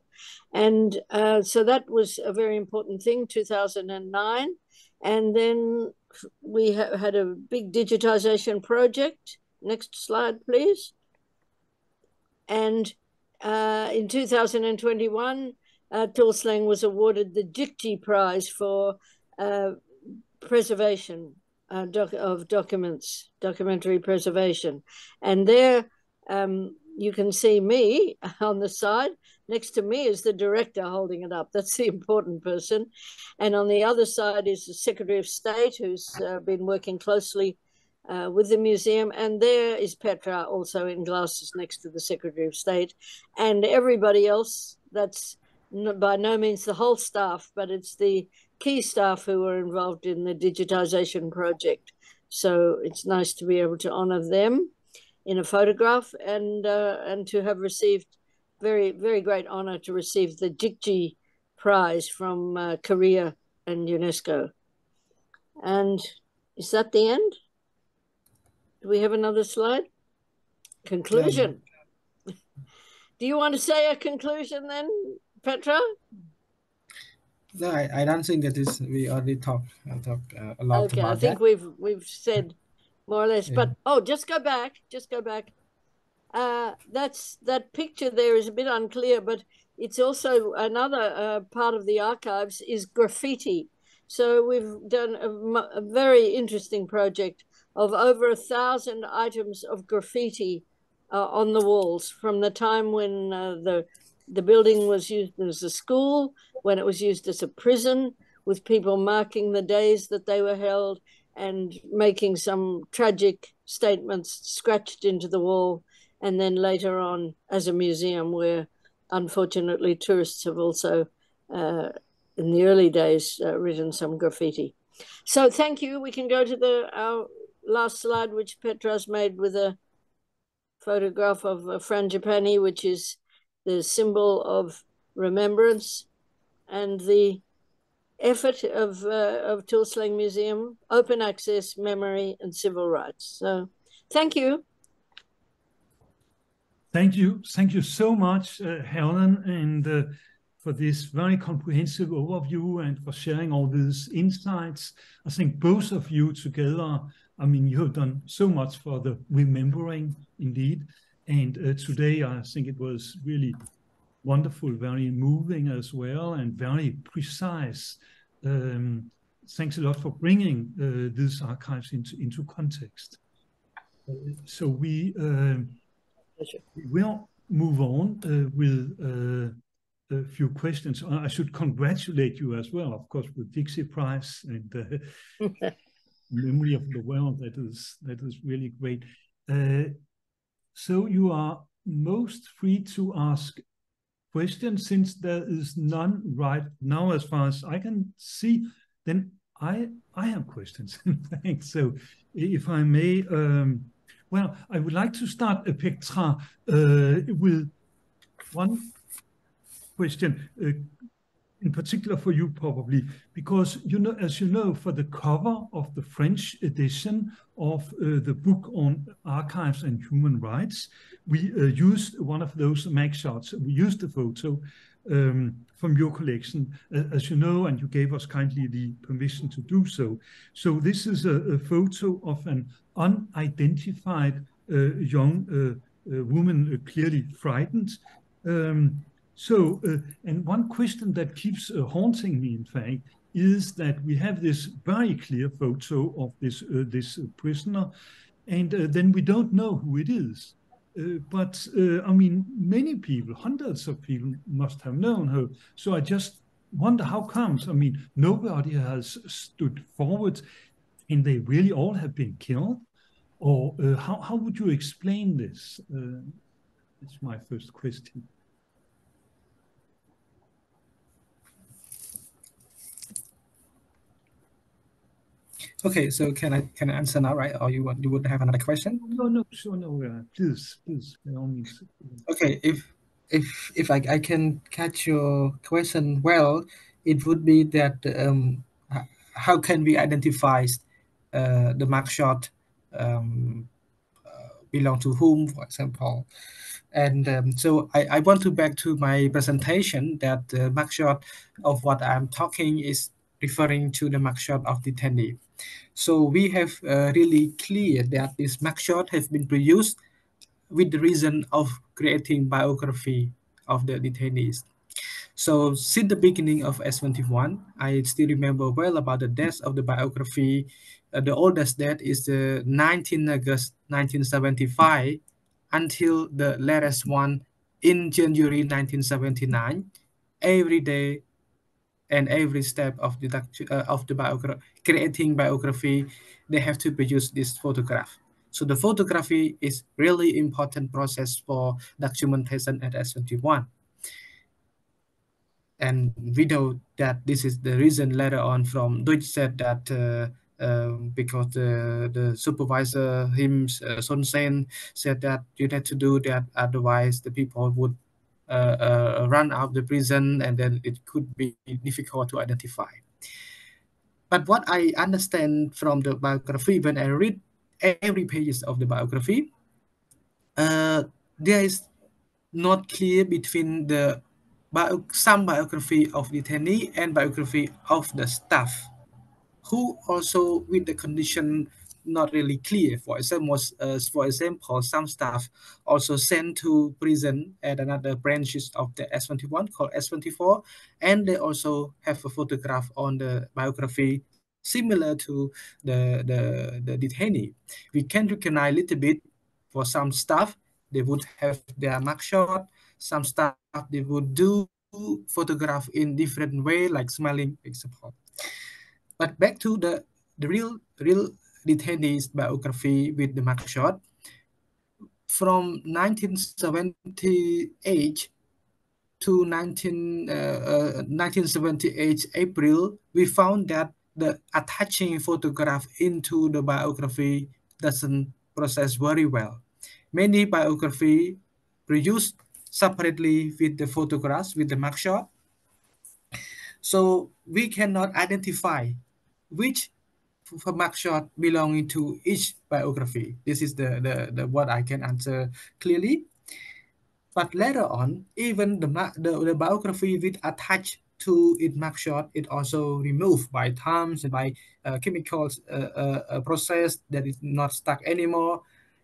And uh, so that was a very important thing, 2009. And then we ha had a big digitization project. Next slide, please. And uh, in 2021, uh, was awarded the Jikji Prize for uh, preservation uh, doc of documents, documentary preservation. And there um, you can see me on the side. Next to me is the director holding it up. That's the important person. And on the other side is the Secretary of State, who's uh, been working closely uh, with the museum. And there is Pheaktra also in glasses next to the Secretary of State. And everybody else, that's by no means the whole staff, but it's the key staff who were involved in the digitization project. So it's nice to be able to honor them in a photograph and uh, and to have received very very great honor to receive the Jikji Prize from uh, Korea and UNESCO. And is that the end? Do we have another slide? Conclusion. Yeah. Do you want to say a conclusion then, Pheaktra? No, I, I don't think that is. We already talked talk, uh, a lot okay, about I think that. we've we've said more or less. Yeah. But oh, just go back. Just go back. Uh, that's that picture there is a bit unclear, but it's also another uh, part of the archives is graffiti. So we've done a, a very interesting project of over a thousand items of graffiti uh, on the walls from the time when uh, the the building was used as a school, when it was used as a prison, with people marking the days that they were held and making some tragic statements scratched into the wall, and then later on as a museum where unfortunately tourists have also, uh, in the early days, uh, written some graffiti. So thank you. We can go to the our last slide, which Pheaktra's made with a photograph of a frangipani, which is the symbol of remembrance and the effort of, uh, of Tuol Sleng Museum, open access, memory, and civil rights. So thank you. Thank you. Thank you so much, uh, Helen, and uh, for this very comprehensive overview and for sharing all these insights. I think both of you together, I mean, you have done so much for the remembering indeed. And uh, today, I think it was really wonderful, very moving as well, and very precise. Um, thanks a lot for bringing uh, these archives into, into context. Uh, so we, um, will move on uh, with uh, a few questions. I should congratulate you as well, of course, with Jikji Prize and uh, Memory of the World. That is that is really great. So you are most free to ask questions since there is none right now as far as I can see. Then I I have questions. Thanks. So if I may, um, well, I would like to start, uh, Pheaktra, uh, with one question. Uh, in particular for you probably, because you know, as you know, for the cover of the French edition of uh, the book on archives and human rights, we uh, used one of those mag shots. We used the photo um, from your collection, uh, as you know, and you gave us kindly the permission to do so. So this is a, a photo of an unidentified uh, young uh, uh, woman, clearly frightened. Um, so, uh, and one question that keeps uh, haunting me, in fact, is that we have this very clear photo of this uh, this uh, prisoner, and uh, then we don't know who it is. Uh, but I mean, many people, hundreds of people, must have known her. So I just wonder how comes. I mean, nobody has stood forward, and they really all have been killed. Or how how would you explain this? that's my first question. Okay, so can I can I answer now, right? Or you want you would have another question? No, no, sure, no. Uh, please, please, by all means. Okay, if if if I, I can catch your question well, it would be that um, how can we identify uh, the mugshot um, uh, belong to whom, for example? And um, so I, I want to back to my presentation that the mugshot of what I'm talking is referring to the mugshot of the detainee. So we have uh, really clear that this mugshot has been produced with the reason of creating biography of the detainees. So since the beginning of S21, I still remember well about the death of the biography. Uh, the oldest date is the 19 August 1975 until the latest one in January 1979. Every day and every step of the uh, of the biography, creating biography, they have to produce this photograph. So the photography is really important process for documentation at S21. And we know that this is the reason later on from Duch said that uh, um, because the, the supervisor, him, uh, said that you need to do that, otherwise the people would run out of the prison and then it could be difficult to identify. But what I understand from the biography, when I read every page of the biography, uh, there is not clear between the bio, some biography of the detainee and biography of the staff, who also with the condition not really clear. For example, uh, for example, some staff also sent to prison at another branches of the S21 called S24, and they also have a photograph on the biography similar to the, the, the detainee. We can recognize a little bit for some staff, they would have their mugshot, some staff they would do photograph in different way, like smiling, example. But back to the, the real real detainees biography with the mugshot. From 1978 to 19, uh, uh, 1978 April, we found that the attaching photograph into the biography doesn't process very well. Many biography produced separately with the photographs, with the mugshot. So we cannot identify which for mugshot belonging to each biography. This is the, the, the what I can answer clearly. But later on, even the, the, the biography with attached to its mugshot, it also removed by times and by uh, chemicals uh, uh, process that is not stuck anymore.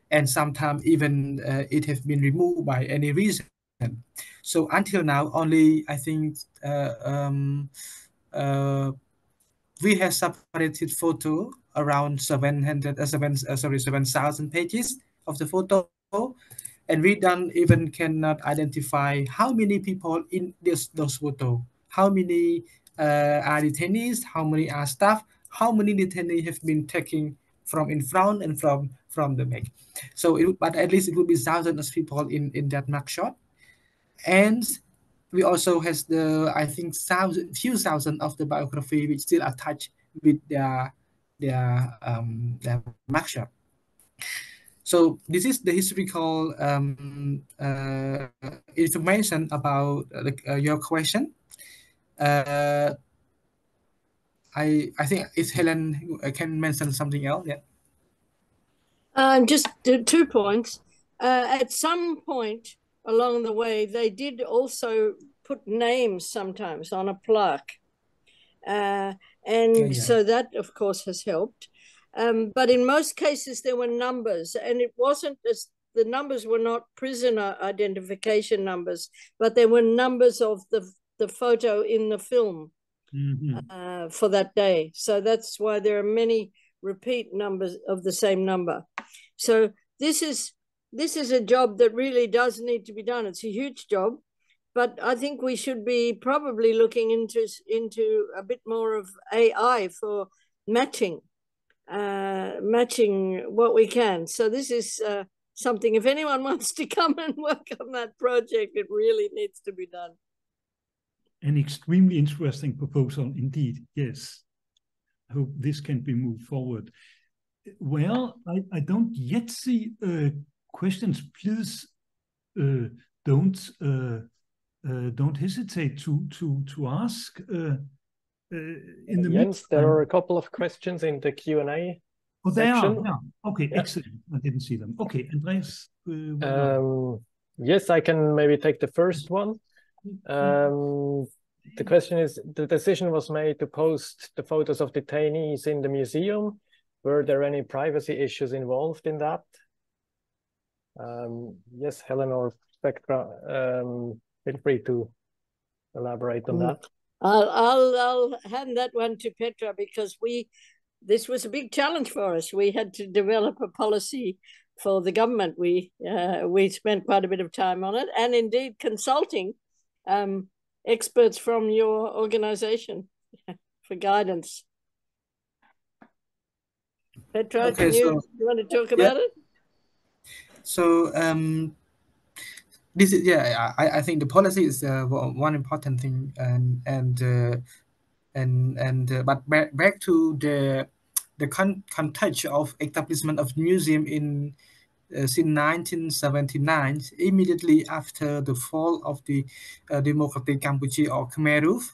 And sometimes even uh, it has been removed by any reason. So until now, only I think uh, um, uh, we have separated photo around 700 uh, seven, uh, sorry 7000 pages of the photo. And we don't even cannot identify how many people in this those photo. How many uh, are detainees? How many are staff? How many detainees have been taken from in front and from from the back? So it, but at least it would be thousands of people in in that mugshot. And we also has the I think thousand few thousand of the biography which still attached with their their um their mugshot. So this is the historical um, uh, information about uh, your question. Uh, I I think if Helen can mention something else. Yeah. Um, just two points. Uh, at some point, along the way, they did also put names sometimes on a plaque. Uh, and yeah, yeah. so that, of course, has helped. Um, but in most cases, there were numbers, and it wasn't as the numbers were not prisoner identification numbers, but there were numbers of the, the photo in the film mm-hmm. uh, for that day. So that's why there are many repeat numbers of the same number. So this is this is a job that really does need to be done. It's a huge job, but I think we should be probably looking into into a bit more of AI for matching, uh, matching what we can. So this is uh, something. If anyone wants to come and work on that project, it really needs to be done. An extremely interesting proposal indeed. Yes, I hope this can be moved forward. Well, I, I don't yet see uh, questions, please uh, don't uh, uh, don't hesitate to to to ask. in the Jens, there are a couple of questions in the Q and A. Oh, they section. are. Yeah. Okay, yeah. excellent. I didn't see them. Okay, Andreas. Um, yes, I can maybe take the first one. Um, the question is, the decision was made to post the photos of detainees in the museum. Were there any privacy issues involved in that? Um, yes, Helen or Spectra, um, feel free to elaborate on mm. that. I'll, I'll, I'll hand that one to Pheaktra because we, this was a big challenge for us. We had to develop a policy for the government. We uh, we spent quite a bit of time on it, and indeed consulting um, experts from your organization for guidance. Pheaktra, okay, you, so, you want to talk about it? So um, this is yeah, I, I think the policy is uh, one important thing, and and uh, and and uh, but back, back to the the con context of establishment of museum in uh, since 1979, immediately after the fall of the uh, Democratic Cambodia or Khmer Rouge,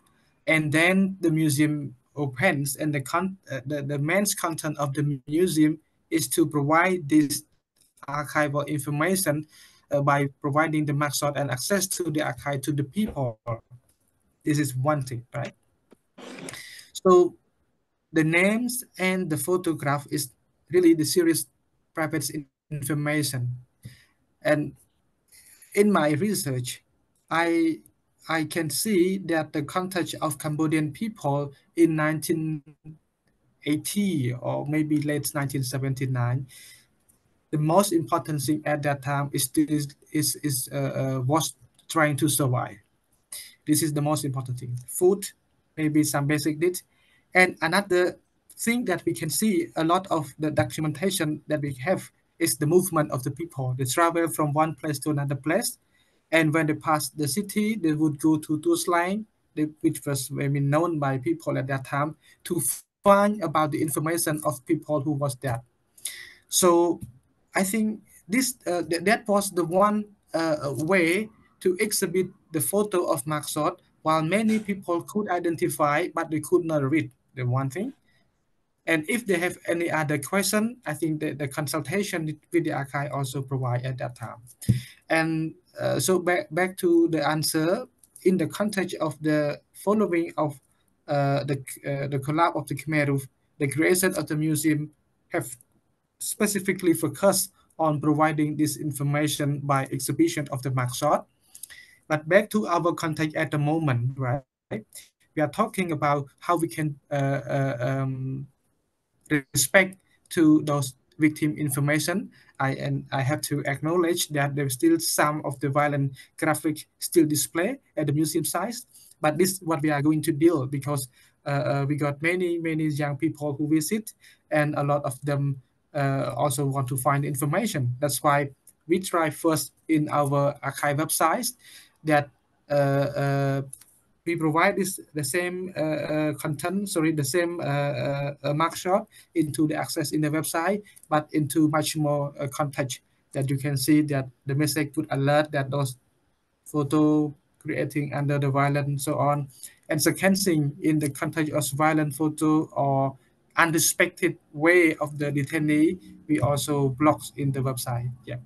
and then the museum opens, and the, con uh, the the main content of the museum is to provide this archival information uh, by providing the mugshot and access to the archive to the people. This is one thing, right? So the names and the photograph is really the serious private information. And in my research, I I can see that the contact of Cambodian people in 1980 or maybe late 1979, the most important thing at that time is is is, is uh, uh, was trying to survive. This is the most important thing. Food, maybe some basic needs, and another thing that we can see a lot of the documentation that we have is the movement of the people. They travel from one place to another place. And when they pass the city, they would go to Tuol Sleng, which was maybe known by people at that time, to find about the information of people who was there. So I think this uh, th that was the one uh, way to exhibit the photo of Mugshot, while many people could identify, but they could not read the one thing. And if they have any other question, I think that the consultation with the archive also provide at that time. And uh, so back, back to the answer, in the context of the following of uh, the, uh, the collapse of the Khmer Rouge, the creation of the museum have specifically focused on providing this information by exhibition of the mugshot. But back to our context at the moment, right? We are talking about how we can uh, uh, um, respect to those victim information, I and I have to acknowledge that there's still some of the violent graphic still display at the museum size. But this is what we are going to deal because uh, uh, we got many many young people who visit, and a lot of them also want to find information. That's why we try first in our archive website that uh, uh, we provide this the same uh, uh, content, sorry, the same uh, mugshot into the access in the website, but into much more context that you can see that the message would alert that those photo creating under the violence and so on. And thing, in the context of violent photo or unexpected way of the detainee, we also blocks in the website. Yeah.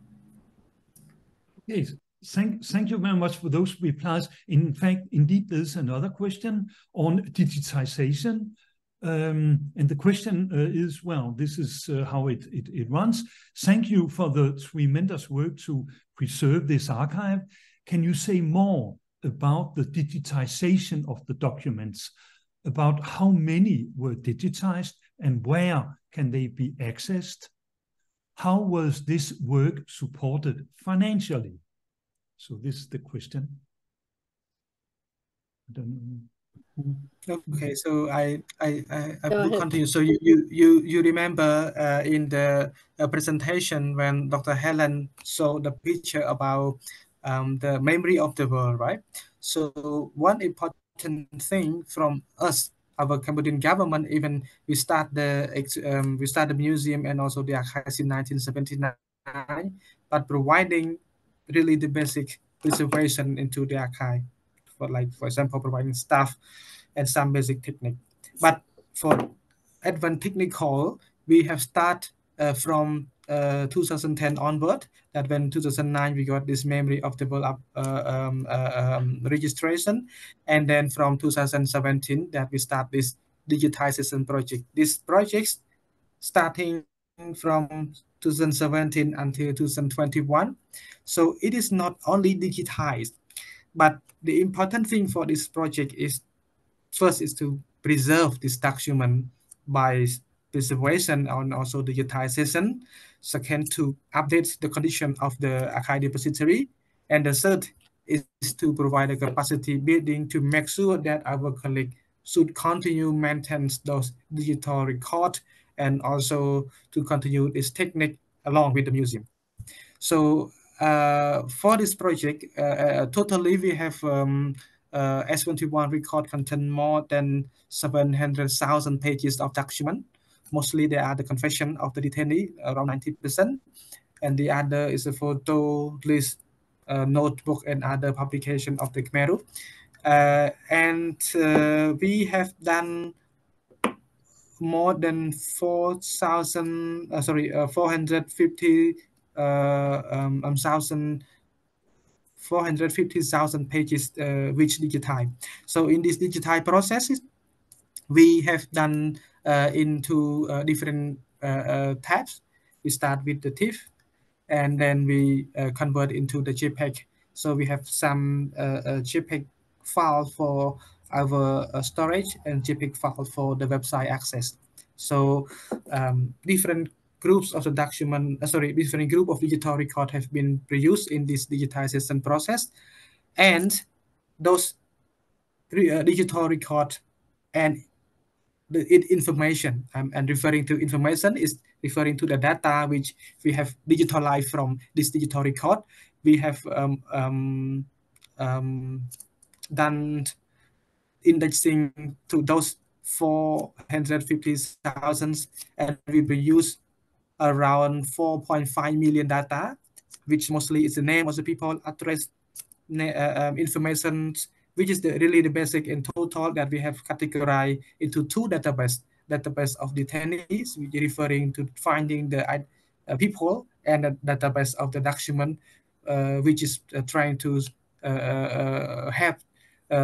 Okay, Thank, thank you very much for those replies. In fact, indeed, there's another question on digitization. Um, and the question uh, is, well, this is uh, how it, it, it, runs. Thank you for the tremendous work to preserve this archive. Can you say more about the digitization of the documents, about how many were digitized and where can they be accessed? How was this work supported financially? So this is the question. I don't know. Okay, so I I I, I will continue. So you you you you remember uh, in the uh, presentation when Dr. Helen showed the picture about um, the memory of the world, right? So one important thing from us, our Cambodian government, even we start the um, we start the museum and also the archives in 1979, but providing really the basic preservation into the archive for like for example providing staff and some basic technique. But for advanced technical we have start uh, from uh, 2010 onward. That when 2009 we got this memory optimal up, uh, um, uh, um, registration, and then from 2017 that we start this digitization project. This project starting from 2017 until 2021. So it is not only digitized, but the important thing for this project is first is to preserve this document by preservation and also digitization. Second, to update the condition of the archive depository. And the third is to provide a capacity building to make sure that our colleague should continue maintain those digital record and also to continue this technique along with the museum. So uh, for this project, uh, uh totally we have um, uh, S21 record contain more than 700,000 pages of document. Mostly they are the confession of the detainee, around 90%. And the other is a photo list, uh, notebook, and other publication of the Khmer uh, and uh, we have done more than 4,000, uh, sorry, uh, 450 uh, um, um, thousand 450,000 pages uh, which digitized. So in this digitized processes, we have done uh, into uh, different uh, tabs. We start with the TIFF, and then we convert into the JPEG. So we have some JPEG file for our storage and JPEG file for the website access. So um, different groups of the document, uh, sorry, different group of digital record have been produced in this digitization process. And those uh, digital record and the information um, and referring to information is referring to the data which we have digitalized from this digital record. We have um, um, um done indexing to those 450,000 and we produce around 4.5 million data, which mostly is the name of the people, address, uh, um, information, which is the, really the basic in total that we have categorized into two database, database of detainees, which referring to finding the uh, people, and the database of the document, uh, which is uh, trying to uh, uh, help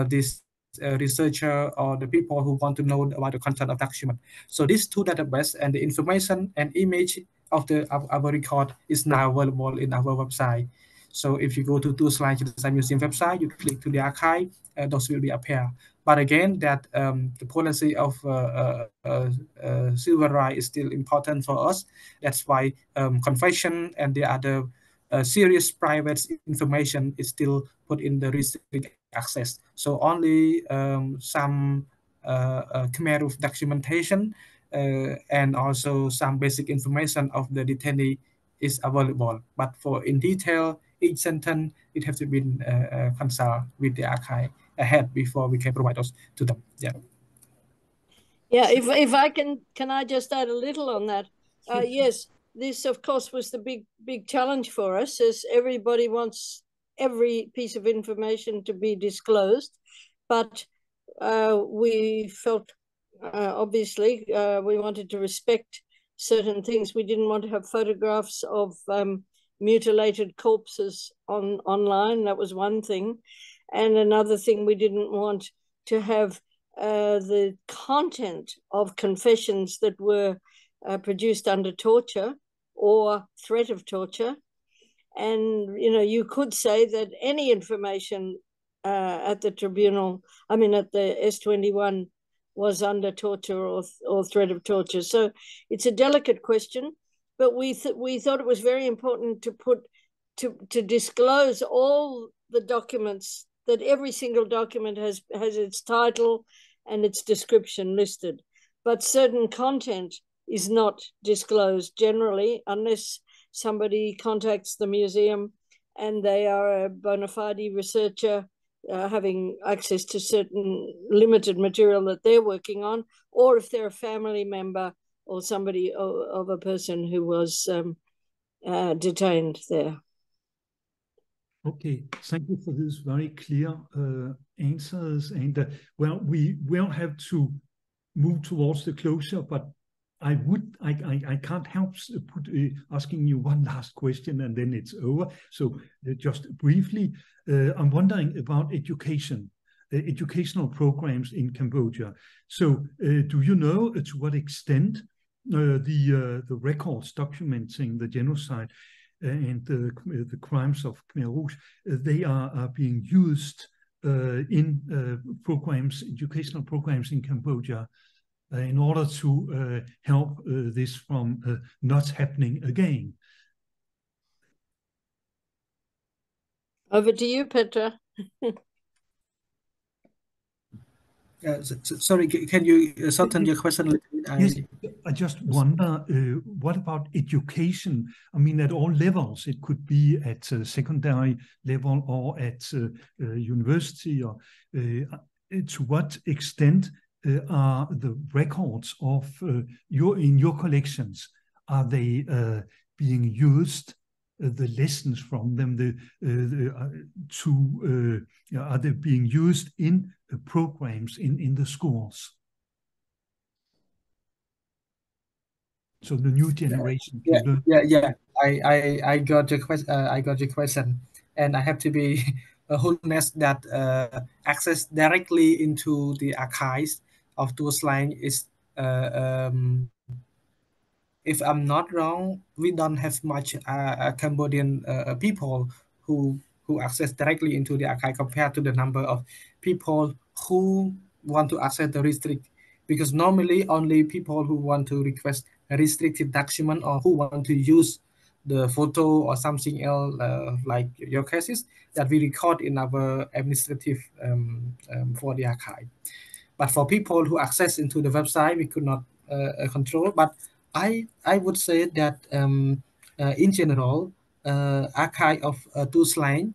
this uh, researcher or the people who want to know about the content of document. So these two databases and the information and image of the our record is now available in our website. So if you go to Tuol Sleng Genocide museum website, you click to the archive, uh, those will be appear. But again, that um, the policy of uh, uh, uh, uh civil right is still important for us. That's why um, confession and the other uh, serious private information is still put in the restricted access. So only um, some uh, uh, Khmer Rouge documentation uh, and also some basic information of the detainee is available. But for in detail, each sentence, it has to be uh, uh, consult with the archive ahead before we can provide those to them. Yeah. Yeah, if, if I can, can I just add a little on that? Uh, yes, this of course was the big, big challenge for us as everybody wants every piece of information to be disclosed, but uh, we felt uh, obviously uh, we wanted to respect certain things. We didn't want to have photographs of um, mutilated corpses on online. That was one thing, and another thing we didn't want to have uh, the content of confessions that were uh, produced under torture or threat of torture. And you know you could say that any information uh, at the tribunal i mean at the s21 was under torture or, or threat of torture. So it's a delicate question but we th- we thought it was very important to put to to disclose all the documents that every single document has has its title and its description listed. But certain content is not disclosed generally unless somebody contacts the museum and they are a bona fide researcher uh, having access to certain limited material that they're working on, or if they're a family member or somebody of, a person who was um, uh, detained there. Okay, thank you for this very clear uh, answers. And uh, well, we will have to move towards the closure, but I would, I, I, I can't help put, uh, asking you one last question and then it's over. So uh, just briefly, uh, I'm wondering about education, uh, educational programs in Cambodia. So do you know to what extent the the records documenting the genocide and the, the crimes of Khmer Rouge, they are, are being used in programs, educational programs in Cambodia uh, in order to uh, help uh, this from not happening again. Over to you, Pheaktra. Uh, so, sorry, can you uh, shorten your question a little bit? I, yes, I just wonder, uh, what about education? I mean, at all levels, it could be at secondary level or at university, or to what extent uh, are the records of uh, your in your collections are they uh, being used the lessons from them the, the to are they being used in programs in in the schools so the new generation yeah yeah, yeah, yeah. I, I i got your question uh, i got your question. And i have to be honest that uh, access directly into the archives of Tuol Sleng is uh, um, if I'm not wrong, we don't have much uh, Cambodian uh, people who who access directly into the archive compared to the number of people who want to access the restrict. Because normally only people who want to request restricted document or who want to use the photo or something else uh, like your cases that we record in our administrative um, um, for the archive. But for people who access into the website, we could not uh, control. But I I would say that um, uh, in general, uh, archive of uh, Tuol Sleng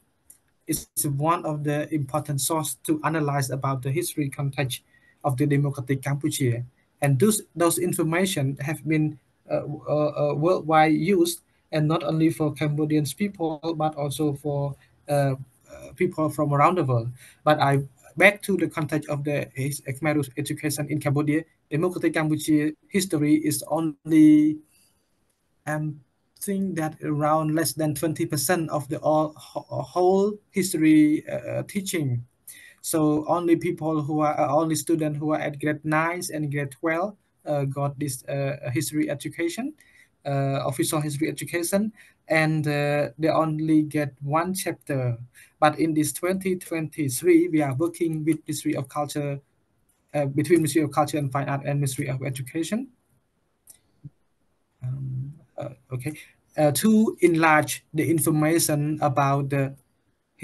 is one of the important source to analyze about the history context of the democratic Cambodia. And those those information have been uh, uh, uh, worldwide used, and not only for Cambodian people, but also for people from around the world. But I back to the context of the Khmer education in Cambodia, democratic Cambodia history is only um think that around less than 20% of the all, whole history uh, teaching. So only people who are uh, only students who are at grade 9 and grade 12 uh, got this uh, history education, official history education, and they only get one chapter but in this 2023, we are working with Ministry of Culture, between Ministry of Culture and Fine Art and Ministry of Education. Um, uh, okay, uh, to enlarge the information about the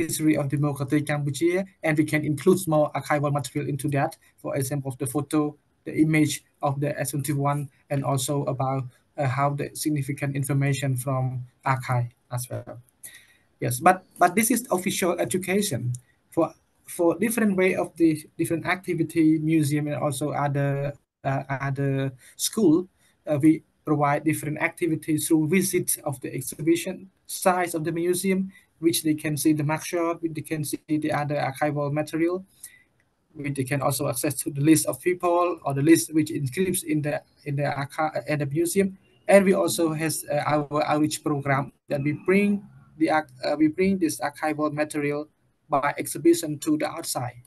history of democratic Cambodia, and we can include more archival material into that. For example, the photo, the image of the S21, and also about uh, how the significant information from archive as well yes but but this is official education for for different way of the different activity museum and also other uh, other school uh, we provide different activities through visit of the exhibition size of the museum which they can see the mark shot which they can see the other archival material which they can also access to the list of people or the list which inscribes in the in the archive in the museum and we also has uh, our outreach program that we bring the uh, we bring this archival material by exhibition to the outside.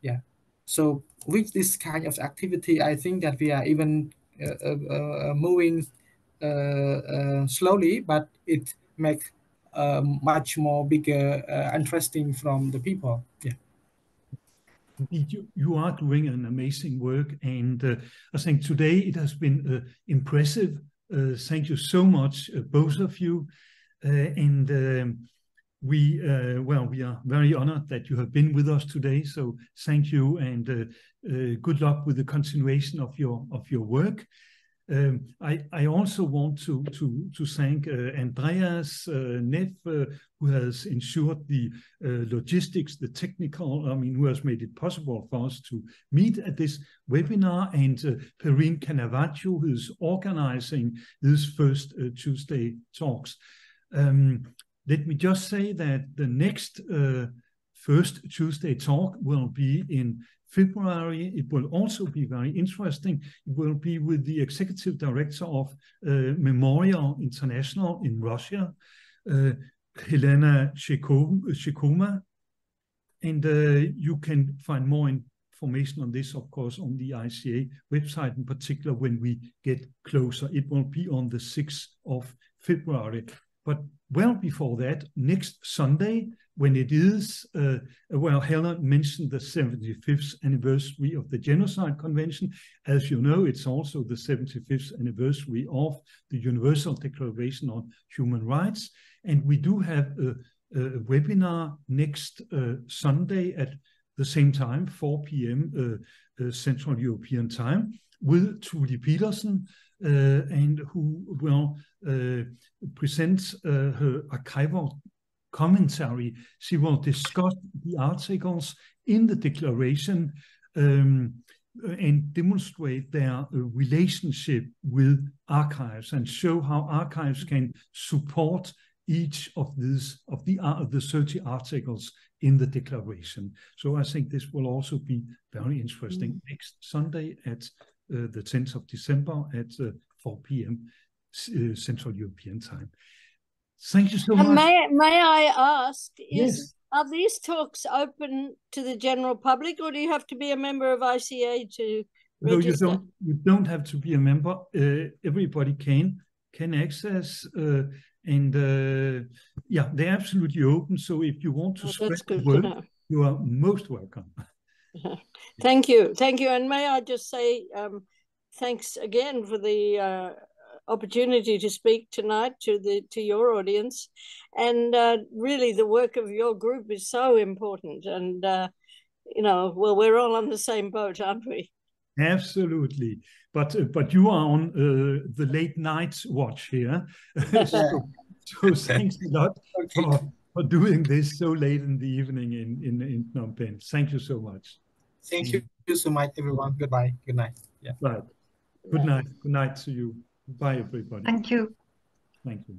Yeah. So with this kind of activity, I think that we are even uh, uh, uh moving uh, slowly, but it makes much more bigger, interesting from the people. Yeah. You, you are doing an amazing work, and I think today it has been impressive. thank you so much, both of you. Uh, and um, we, uh, well, we are very honored that you have been with us today. So thank you and uh, good luck with the continuation of your of your work. Um, I, I, also want to to to thank uh, Andreas uh, Neff, uh, who has ensured the logistics, the technical. I mean, who has made it possible for us to meet at this webinar, and Perrine Canavaggio, who is organizing this first Tuesday talks. Um, let me just say that the next first Tuesday talk will be in February. It will also be very interesting. It will be with the executive director of uh, Memorial International in Russia, uh, Helena Zhemkova. And uh, you can find more information on this, of course, on the ICA website, in particular when we get closer. It will be on the 6th of February. But well before that, next Sunday, when it is, uh, well, Helen mentioned the 75th anniversary of the Genocide Convention. As you know, it's also the 75th anniversary of the Universal Declaration on Human Rights. And we do have a, a webinar next uh, Sunday at the same time, 4 p.m. Uh, uh, Central European Time, with Peterson, uh, and who will uh, present uh, her archival commentary. She will discuss the articles in the declaration um, and demonstrate their relationship with archives and show how archives can support each of these of the uh, the 30 articles in the declaration. So I think this will also be very interesting mm. next Sunday at uh, the 10th of December at uh, 4 p.m. Uh, Central European Time. Thank you so and much. May, may I ask, is, yes. are these talks open to the general public or do you have to be a member of ICA to no, you don't. You don't have to be a member. Uh, everybody can can access, uh, and uh, yeah, they're absolutely open. So if you want to oh, spread the word, you are most welcome. Thank you, thank you, and may I just say um, thanks again for the uh, opportunity to speak tonight to the to your audience, and uh, really the work of your group is so important, and uh, you know, well, we're all on the same boat, aren't we? Absolutely, but uh, but you are on uh, the late night watch here, so, so, thanks a lot for, for doing this so late in the evening in in in Phnom Penh. Thank you so much. Thank you so much, everyone. Goodbye. Good night. Yeah. Right. Good night. Good night to you. Bye, everybody. Thank you. Thank you.